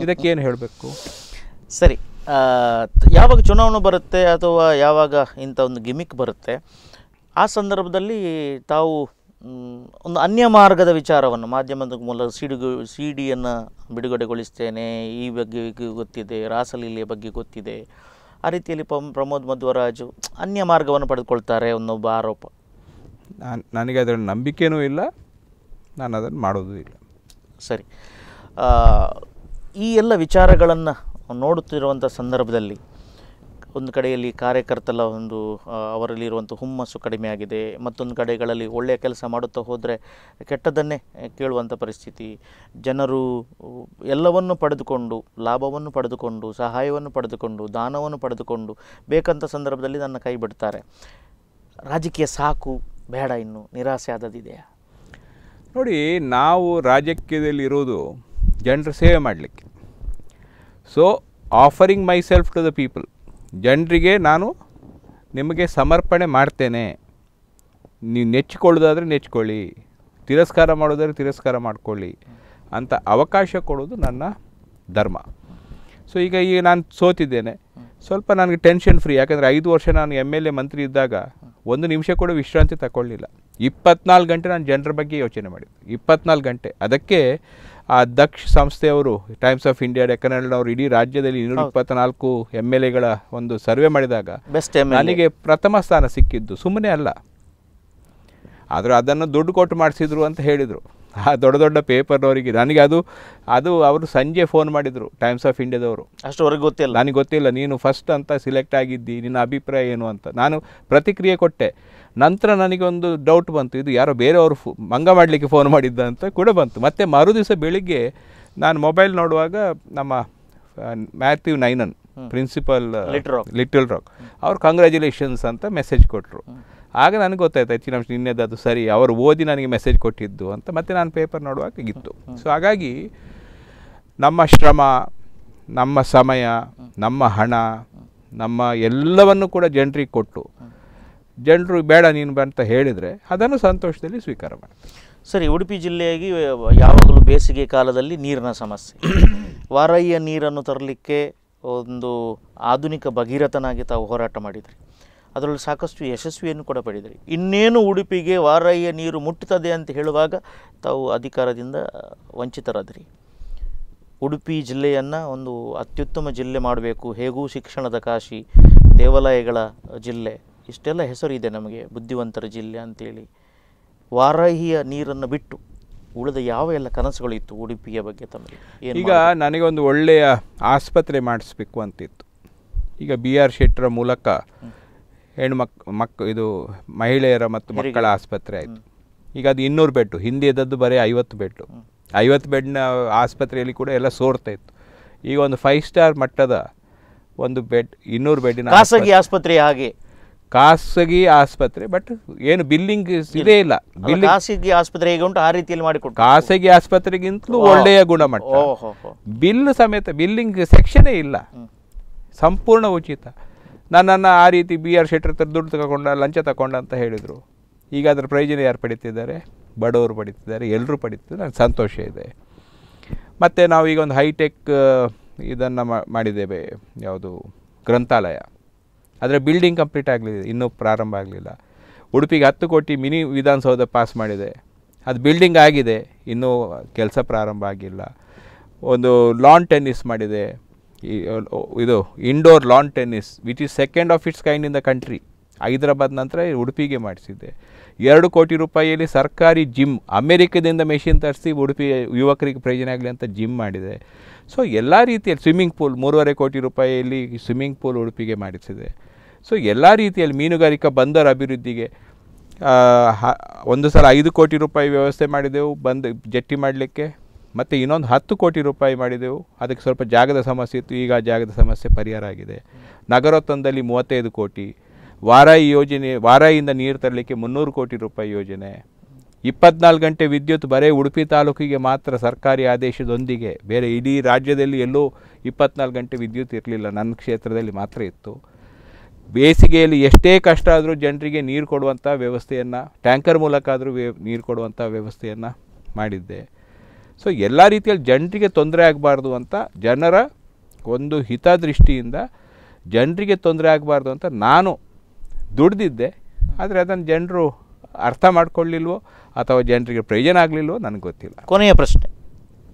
[SPEAKER 2] ಇದಕ್ಕೇನು ಹೇಳಬೇಕು?
[SPEAKER 1] ಸರಿ ಯಾವಾಗ ಚುನಾವಣೆ ಬರುತ್ತೆ ಅಥವಾ ಯಾವಾಗ ಇಂಥ ಒಂದು ಗಿಮಿಕ್ ಬರುತ್ತೆ ಆ ಸಂದರ್ಭದಲ್ಲಿ ತಾವು ಒಂದು ಅನ್ಯ ಮಾರ್ಗದ ವಿಚಾರವನ್ನು ಮಾಧ್ಯಮದ ಮೂಲಕ ಸಿಡಿಗು ಸಿ ಡಿಯನ್ನು ಬಿಡುಗಡೆಗೊಳಿಸ್ತೇನೆ ಈ ಬಗ್ಗೆ ಗೊತ್ತಿದೆ ರಾಸಲೀಲೆಯ ಬಗ್ಗೆ ಗೊತ್ತಿದೆ ಆ ರೀತಿಯಲ್ಲಿ ಪ್ರಮೋದ್ ಮಧ್ವರಾಜು ಅನ್ಯ ಮಾರ್ಗವನ್ನು ಪಡೆದುಕೊಳ್ತಾರೆ ಅನ್ನೋ ಆರೋಪ.
[SPEAKER 2] ನಾನು ನನಗೆ ಅದರ ನಂಬಿಕೆನೂ ಇಲ್ಲ ನಾನು ಅದನ್ನು ಮಾಡೋದೂ ಇಲ್ಲ.
[SPEAKER 1] ಸರಿ ಈ ಎಲ್ಲ ವಿಚಾರಗಳನ್ನು ನೋಡುತ್ತಿರುವಂಥ ಸಂದರ್ಭದಲ್ಲಿ ಒಂದು ಕಡೆಯಲ್ಲಿ ಕಾರ್ಯಕರ್ತಲ ಒಂದು ಅವರಲ್ಲಿರುವಂಥ ಹುಮ್ಮಸ್ಸು ಕಡಿಮೆ ಆಗಿದೆ. ಮತ್ತೊಂದು ಕಡೆಗಳಲ್ಲಿ ಒಳ್ಳೆಯ ಕೆಲಸ ಮಾಡುತ್ತಾ ಹೋದರೆ ಕೆಟ್ಟದನ್ನೇ ಕೇಳುವಂಥ ಪರಿಸ್ಥಿತಿ. ಜನರು ಎಲ್ಲವನ್ನು ಪಡೆದುಕೊಂಡು, ಲಾಭವನ್ನು ಪಡೆದುಕೊಂಡು, ಸಹಾಯವನ್ನು ಪಡೆದುಕೊಂಡು, ದಾನವನ್ನು ಪಡೆದುಕೊಂಡು ಬೇಕಂತ ಸಂದರ್ಭದಲ್ಲಿ ನನ್ನ ಕೈ ಬಿಡ್ತಾರೆ. ರಾಜಕೀಯ ಸಾಕು ಬೇಡ ಇನ್ನು, ನಿರಾಸೆ ಆದದಿದೆಯಾ
[SPEAKER 2] ನೋಡಿ, ನಾವು ರಾಜಕೀಯದಲ್ಲಿ ಇರೋದು ಜನರ ಸೇವೆ ಮಾಡಲಿಕ್ಕೆ. So offering myself to the people ಜನರಿಗೆ ನಾನು ನಿಮಗೆ ಸಮರ್ಪಣೆ ಮಾಡ್ತೇನೆ. ನೀವು ನೆಚ್ಚಿಕೊಳ್ಳೋದಾದರೆ ನೆಚ್ಕೊಳ್ಳಿ. ತಿರಸ್ಕಾರ ಮಾಡೋದಾದ್ರೆ ತಿರಸ್ಕಾರ ಮಾಡ್ಕೊಳ್ಳಿ. ಅಂತ ಅವಕಾಶ ಕೊಡೋದು ನನ್ನ ಧರ್ಮ. ಸೊ ಈಗ ಈಗ ನಾನು ಸೋತಿದ್ದೇನೆ. ಸ್ವಲ್ಪ ನನಗೆ ಟೆನ್ಷನ್ ಫ್ರೀ ಯಾಕಂದರೆ ಐದು ವರ್ಷ ನಾನು ಎಂ ಎಲ್ ಎ ಮಂತ್ರಿ ಇದ್ದಾಗ ಒಂದು ನಿಮಿಷ ಕೂಡ ವಿಶ್ರಾಂತಿ ತಗೊಳ್ಳಿಲ್ಲ. ಇಪ್ಪತ್ನಾಲ್ಕು ಗಂಟೆ ನಾನು ಜನರ ಬಗ್ಗೆ ಯೋಚನೆ ಮಾಡಿದ್ದು. ಇಪ್ಪತ್ನಾಲ್ಕು ಗಂಟೆ. ಅದಕ್ಕೆ ಆ ದಕ್ಷ ಸಂಸ್ಥೆಯವರು ಟೈಮ್ಸ್ ಆಫ್ ಇಂಡಿಯಾ ಡೆಕನಲ್ನವರು ಇಡೀ ರಾಜ್ಯದಲ್ಲಿ ಇನ್ನೂರ ಇಪ್ಪತ್ನಾಲ್ಕು ಎಂ ಎಲ್ ಎಗಳ ಒಂದು ಸರ್ವೆ ಮಾಡಿದಾಗ
[SPEAKER 1] ಬೆಸ್ಟ್ ಎಂ
[SPEAKER 2] ನನಗೆ ಪ್ರಥಮ ಸ್ಥಾನ ಸಿಕ್ಕಿದ್ದು ಸುಮ್ಮನೆ ಅಲ್ಲ. ಆದರೆ ಅದನ್ನು ದುಡ್ಡು ಕೊಟ್ಟು ಮಾಡಿಸಿದ್ರು ಅಂತ ಹೇಳಿದರು. ಆ ದೊಡ್ಡ ದೊಡ್ಡ ಪೇಪರ್ನವರಿಗೆ ನನಗೆ ಅದು ಅದು ಅವರು ಸಂಜೆ ಫೋನ್ ಮಾಡಿದರು ಟೈಮ್ಸ್ ಆಫ್ ಇಂಡಿಯಾದವರು
[SPEAKER 1] ಅಷ್ಟುವರೆಗೆ ಗೊತ್ತಿಲ್ಲ.
[SPEAKER 2] ನನಗೆ ಗೊತ್ತಿಲ್ಲ ನೀನು ಫಸ್ಟ್ ಅಂತ ಸಿಲೆಕ್ಟ್ ಆಗಿದ್ದಿ ನಿನ್ನ ಅಭಿಪ್ರಾಯ ಏನು ಅಂತ. ನಾನು ಪ್ರತಿಕ್ರಿಯೆ ಕೊಟ್ಟೆ. ನಂತರ ನನಗೊಂದು ಡೌಟ್ ಬಂತು ಇದು ಯಾರೋ ಬೇರೆಯವರು ಫು ಮಂಗ ಮಾಡಲಿಕ್ಕೆ ಫೋನ್ ಮಾಡಿದ್ದ ಅಂತ ಕೂಡ ಬಂತು. ಮತ್ತು ಮರುದಿವಸ ಬೆಳಿಗ್ಗೆ ನಾನು ಮೊಬೈಲ್ ನೋಡುವಾಗ ನಮ್ಮ Mathew Ninan principal. Little rock ಅವ್ರು ಕಂಗ್ರ್ಯಾಚುಲೇಷನ್ಸ್ ಅಂತ ಮೆಸೇಜ್ ಕೊಟ್ಟರು ಆಗ ನನಗೆ ಗೊತ್ತಾಯ್ತು ಹೆಚ್ಚಿನ ಅಂಶ ನಿನ್ನೆದು ಅದು ಸರಿ ಅವರು ಓದಿ ನನಗೆ ಮೆಸೇಜ್ ಕೊಟ್ಟಿದ್ದು ಅಂತ ಮತ್ತೆ ನಾನು ಪೇಪರ್ ನೋಡುವಾಗ ಇತ್ತು. ಸೊ ಹಾಗಾಗಿ ನಮ್ಮ ಶ್ರಮ ನಮ್ಮ ಸಮಯ ನಮ್ಮ ಹಣ ನಮ್ಮ ಎಲ್ಲವನ್ನು ಕೂಡ ಜನರಿಗೆ ಕೊಟ್ಟು ಜನರು ಬೇಡ ನೀನು ಅಂತ ಹೇಳಿದರೆ ಅದನ್ನು ಸಂತೋಷದಲ್ಲಿ ಸ್ವೀಕಾರ
[SPEAKER 1] ಸರಿ ಉಡುಪಿ ಜಿಲ್ಲೆಯಾಗಿ ಯಾವಾಗಲೂ ಬೇಸಿಗೆ ಕಾಲದಲ್ಲಿ ನೀರಿನ ಸಮಸ್ಯೆ. ವಾರಯ್ಯ ನೀರನ್ನು ತರಲಿಕ್ಕೆ ಒಂದು ಆಧುನಿಕ ಭಗೀರಥನಾಗಿ ತಾವು ಹೋರಾಟ ಮಾಡಿದ್ರಿ. ಅದರಲ್ಲಿ ಸಾಕಷ್ಟು ಯಶಸ್ವಿಯನ್ನು ಕೂಡ ಪಡೆದಿರಿ. ಇನ್ನೇನು ಉಡುಪಿಗೆ ವಾರಯ್ಯ ನೀರು ಮುಟ್ಟುತ್ತದೆ ಅಂತ ಹೇಳುವಾಗ ತಾವು ಅಧಿಕಾರದಿಂದ ವಂಚಿತರಾದ್ರಿ. ಉಡುಪಿ ಜಿಲ್ಲೆಯನ್ನು ಒಂದು ಅತ್ಯುತ್ತಮ ಜಿಲ್ಲೆ ಮಾಡಬೇಕು ಹೇಗೂ ಶಿಕ್ಷಣದ ಕಾಶಿ ದೇವಾಲಯಗಳ ಜಿಲ್ಲೆ ಇಷ್ಟೆಲ್ಲ ಹೆಸರಿದೆ ಇದೆ ನಮಗೆ ಬುದ್ಧಿವಂತರ ಜಿಲ್ಲೆ ಅಂತೇಳಿ. ವಾರಾಹಿಯ ನೀರನ್ನು ಬಿಟ್ಟು ಉಳಿದ ಯಾವ ಎಲ್ಲ ಕನಸುಗಳಿತ್ತು ಉಡುಪಿಯ ಬಗ್ಗೆ ತಮಗೆ?
[SPEAKER 2] ಈಗ ನನಗೊಂದು ಒಳ್ಳೆಯ ಆಸ್ಪತ್ರೆ ಮಾಡಿಸ್ಬೇಕು ಅಂತಿತ್ತು. ಈಗ ಬಿ ಆರ್ ಶೆಟ್ಟರ ಮೂಲಕ ಹೆಣ್ಮಕ್ ಮಕ್ ಇದು ಮಹಿಳೆಯರ ಮತ್ತು ಮಕ್ಕಳ ಆಸ್ಪತ್ರೆ ಆಯಿತು. ಈಗ ಅದು ಇನ್ನೂರು ಬೆಡ್ಡು. ಹಿಂದೆ ಇದ್ದದ್ದು ಬರೀ ಐವತ್ತು ಬೆಡ್ಡು. ಐವತ್ತು ಬೆಡ್ನ ಆಸ್ಪತ್ರೆಯಲ್ಲಿ ಕೂಡ ಎಲ್ಲ ಸೋರ್ತಾ ಇತ್ತು. ಈಗ ಒಂದು ಫೈವ್ ಸ್ಟಾರ್ ಮಟ್ಟದ ಒಂದು ಬೆಡ್ ಇನ್ನೂರು ಬೆಡ್ಡಿನ
[SPEAKER 1] ಖಾಸಗಿ ಆಸ್ಪತ್ರೆ. ಹಾಗೆ.
[SPEAKER 2] ಖಾಸಗಿ ಆಸ್ಪತ್ರೆ ಬಟ್ ಏನು ಬಿಲ್ಲಿಂಗ್ ಇದೇ ಇಲ್ಲ. ಬಿಲ್ಲಿಂಗ್
[SPEAKER 1] ಖಾಸಗಿ ಆಸ್ಪತ್ರೆ ಹೇಗೆ ಉಂಟು? ಆ ರೀತಿಯಲ್ಲಿ ಮಾಡಿಕೊಟ್ಟು.
[SPEAKER 2] ಖಾಸಗಿ ಆಸ್ಪತ್ರೆಗಿಂತಲೂ ಒಳ್ಳೆಯ ಗುಣಮಟ್ಟ. ಬಿಲ್ ಸಮೇತ ಬಿಲ್ಲಿಂಗ್ ಸೆಕ್ಷನೇ ಇಲ್ಲ. ಸಂಪೂರ್ಣ ಉಚಿತ. ನನ್ನನ್ನು ಆ ರೀತಿ ಬಿ ಆರ್ ಶೆಟ್ಟರ್ ಹತ್ರ ದುಡ್ಡು ತಗೊಂಡ, ಲಂಚ ತಗೊಂಡ ಅಂತ ಹೇಳಿದರು. ಈಗ ಅದರ ಪ್ರಯೋಜನ ಯಾರು ಪಡೀತಿದ್ದಾರೆ? ಬಡವರು ಪಡಿತಿದ್ದಾರೆ ಎಲ್ಲರೂ ಪಡೀತಿದ್ದಾರೆ. ನನಗೆ ಸಂತೋಷ ಇದೆ. ಮತ್ತು ನಾವು ಈಗ ಒಂದು ಹೈಟೆಕ್ ಇದನ್ನು ಮಾಡಿದ್ದೇವೆ. ಯಾವುದು? ಗ್ರಂಥಾಲಯ. ಅದರ ಬಿಲ್ಡಿಂಗ್ ಕಂಪ್ಲೀಟ್ ಆಗಲಿದೆ ಇನ್ನೂ ಪ್ರಾರಂಭ ಆಗಲಿಲ್ಲ. ಉಡುಪಿಗೆ ಹತ್ತು ಕೋಟಿ ಮಿನಿ ವಿಧಾನಸೌಧ ಪಾಸ್ ಮಾಡಿದೆ. ಅದು ಬಿಲ್ಡಿಂಗ್ ಆಗಿದೆ, ಇನ್ನೂ ಕೆಲಸ ಪ್ರಾರಂಭ ಆಗಿಲ್ಲ. ಒಂದು ಲಾನ್ ಟೆನ್ನಿಸ್ ಮಾಡಿದೆ. ಇದು indoor lawn tennis which is second of its kind in the country Hyderabad ನಂತರ ಉಡುಪಿಗೆ ಮಾಡಿಸಿದ್ದೆ. ಎರಡು ಕೋಟಿ ರೂಪಾಯಿಯಲ್ಲಿ ಸರ್ಕಾರಿ ಜಿಮ್ ಅಮೆರಿಕದಿಂದ ಮೆಷಿನ್ ತರಿಸಿ ಉಡುಪಿ ಯುವಕರಿಗೆ ಪ್ರಯೋಜನ ಆಗಲಿ ಅಂತ ಜಿಮ್ ಮಾಡಿದೆ. ಸೊ ಎಲ್ಲ ರೀತಿಯಲ್ಲಿ ಸ್ವಿಮ್ಮಿಂಗ್ ಪೂಲ್ ಮೂರುವರೆ ಕೋಟಿ ರೂಪಾಯಿಯಲ್ಲಿ ಸ್ವಿಮ್ಮಿಂಗ್ ಪೂಲ್ ಉಡುಪಿಗೆ ಮಾಡಿಸಿದೆ. ಸೊ ಎಲ್ಲ ರೀತಿಯಲ್ಲಿ ಮೀನುಗಾರಿಕಾ ಬಂದರ ಅಭಿವೃದ್ಧಿಗೆ ಒಂದು ಸಲ ಐದು ಕೋಟಿ ರೂಪಾಯಿ ವ್ಯವಸ್ಥೆ ಮಾಡಿದೆವು, ಬಂದು ಜಟ್ಟಿ ಮಾಡಲಿಕ್ಕೆ. ಮತ್ತು ಇನ್ನೊಂದು ಹತ್ತು ಕೋಟಿ ರೂಪಾಯಿ ಮಾಡಿದೆವು. ಅದಕ್ಕೆ ಸ್ವಲ್ಪ ಜಾಗದ ಸಮಸ್ಯೆ ಇತ್ತು. ಈಗ ಜಾಗದ ಸಮಸ್ಯೆ ಪರಿಹಾರ ಆಗಿದೆ. ನಗರೋತ್ತಂದಲ್ಲಿ ಮೂವತ್ತೈದು ಕೋಟಿ. ವಾರಾಯಿ ಯೋಜನೆ ವಾರಾಯಿಯಿಂದ ನೀರು ತರಲಿಕ್ಕೆ ಮುನ್ನೂರು ಕೋಟಿ ರೂಪಾಯಿ ಯೋಜನೆ. ಇಪ್ಪತ್ನಾಲ್ಕು ಗಂಟೆ ವಿದ್ಯುತ್ ಬರೀ ಉಡುಪಿ ತಾಲೂಕಿಗೆ ಮಾತ್ರ ಸರ್ಕಾರಿ ಆದೇಶದೊಂದಿಗೆ. ಬೇರೆ ಇಡೀ ರಾಜ್ಯದಲ್ಲಿ ಎಲ್ಲೂ ಇಪ್ಪತ್ನಾಲ್ಕು ಗಂಟೆ ವಿದ್ಯುತ್ ಇರಲಿಲ್ಲ. ನನ್ನ ಕ್ಷೇತ್ರದಲ್ಲಿ ಮಾತ್ರ ಇತ್ತು. ಬೇಸಿಗೆಯಲ್ಲಿ ಎಷ್ಟೇ ಕಷ್ಟ ಆದರೂ ಜನರಿಗೆ ನೀರು ಕೊಡುವಂಥ ವ್ಯವಸ್ಥೆಯನ್ನು, ಟ್ಯಾಂಕರ್ ಮೂಲಕ ಆದರೂ ವ್ಯ, ನೀರು ಕೊಡುವಂಥ ವ್ಯವಸ್ಥೆಯನ್ನು ಮಾಡಿದ್ದೆ. ಸೊ ಎಲ್ಲ ರೀತಿಯಲ್ಲಿ ಜನರಿಗೆ ತೊಂದರೆ ಆಗಬಾರ್ದು ಅಂತ ಜನರ ಒಂದು ಹಿತದೃಷ್ಟಿಯಿಂದ ಜನರಿಗೆ ತೊಂದರೆ ಆಗಬಾರ್ದು ಅಂತ ನಾನು ದುಡ್ದಿದ್ದೆ. ಆದರೆ ಅದನ್ನು ಜನರು ಅರ್ಥ ಮಾಡ್ಕೊಳ್ಳಿಲ್ವೋ ಅಥವಾ ಜನರಿಗೆ ಪ್ರಯೋಜನ ಆಗಲಿಲ್ವೋ ನನಗೆ ಗೊತ್ತಿಲ್ಲ.
[SPEAKER 1] ಕೊನೆಯ ಪ್ರಶ್ನೆ.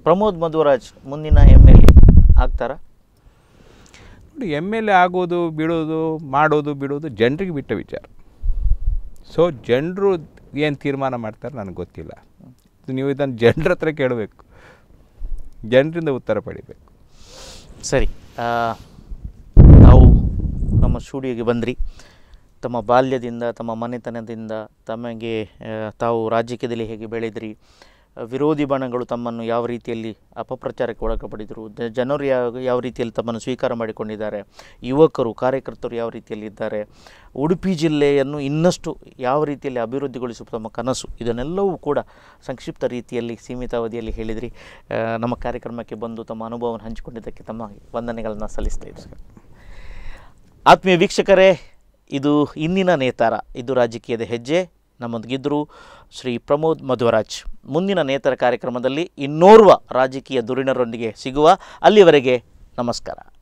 [SPEAKER 1] ಪ್ರಮೋದ್ ಮಧುರಾಜ್ ಮುಂದಿನ ಎಂ ಎಲ್ ಎ ಆಗ್ತಾರಾ?
[SPEAKER 2] ನೋಡಿ ಎಂ ಎಲ್ ಎ ಆಗೋದು ಬಿಡೋದು ಮಾಡೋದು ಬಿಡೋದು ಜನರಿಗೆ ಬಿಟ್ಟ ವಿಚಾರ. ಸೊ ಜನರು ಏನು ತೀರ್ಮಾನ ಮಾಡ್ತಾರೆ ನನಗೆ ಗೊತ್ತಿಲ್ಲ. ನೀವು ಇದನ್ನು ಜನರ ಹತ್ರ ಕೇಳಬೇಕು. ಜನರಿಂದ ಉತ್ತರ ಪಡಿಬೇಕು.
[SPEAKER 1] ಸರಿ ನಾವು ನಮ್ಮ ಸ್ಟುಡಿಯೋಗೆ ಬಂದ್ರಿ. ತಮ್ಮ ಬಾಲ್ಯದಿಂದ, ತಮ್ಮ ಮನೆತನದಿಂದ, ತಮಗೆ ತಾವು ರಾಜಕೀಯದಲ್ಲಿ ಹೇಗೆ ಬೆಳೆದ್ರಿ ವಿರೋಧಿ ಬಣಗಳು ತಮ್ಮನ್ನು ಯಾವ ರೀತಿಯಲ್ಲಿ ಅಪಪ್ರಚಾರಕ್ಕೆ ಒಳಪಡಿದರು ದ- ಜನರು ಯಾವ ಯಾವ ರೀತಿಯಲ್ಲಿ ತಮ್ಮನ್ನು ಸ್ವೀಕಾರ ಮಾಡಿಕೊಂಡಿದ್ದಾರೆ? ಯುವಕರು, ಕಾರ್ಯಕರ್ತರು ಯಾವ ರೀತಿಯಲ್ಲಿ ಇದ್ದಾರೆ? ಉಡುಪಿ ಜಿಲ್ಲೆಯನ್ನು ಇನ್ನಷ್ಟು ಯಾವ ರೀತಿಯಲ್ಲಿ ಅಭಿವೃದ್ಧಿಗೊಳಿಸುವ ತಮ್ಮ ಕನಸು? ಇದನ್ನೆಲ್ಲವೂ ಕೂಡ ಸಂಕ್ಷಿಪ್ತ ರೀತಿಯಲ್ಲಿ, ಸೀಮಿತ ಅವಧಿಯಲ್ಲಿ ಹೇಳಿದ್ರಿ. ನಮ್ಮ ಕಾರ್ಯಕ್ರಮಕ್ಕೆ ಬಂದು ತಮ್ಮ ಅನುಭವವನ್ನು ಹಂಚಿಕೊಂಡಿದ್ದಕ್ಕೆ ತಮ್ಮ ವಂದನೆಗಳನ್ನು ಸಲ್ಲಿಸ್ತಾ ಆತ್ಮೀಯ ವೀಕ್ಷಕರೇ, ಇದು ಇಂದಿನ ನೇತಾರ. ಇದು ರಾಜಕೀಯದ ಹೆಜ್ಜೆ. ನಮ್ಮೊಂದಿಗಿದ್ದರು ಶ್ರೀ ಪ್ರಮೋದ್ ಮಧ್ವರಾಜ್. ಮುಂದಿನ ನೇತರ ಕಾರ್ಯಕ್ರಮದಲ್ಲಿ ಇನ್ನೋರ್ವ ರಾಜಕೀಯ ಧುರೀಣರೊಂದಿಗೆ ಸಿಗುವ ಅಲ್ಲಿವರೆಗೆ ನಮಸ್ಕಾರ.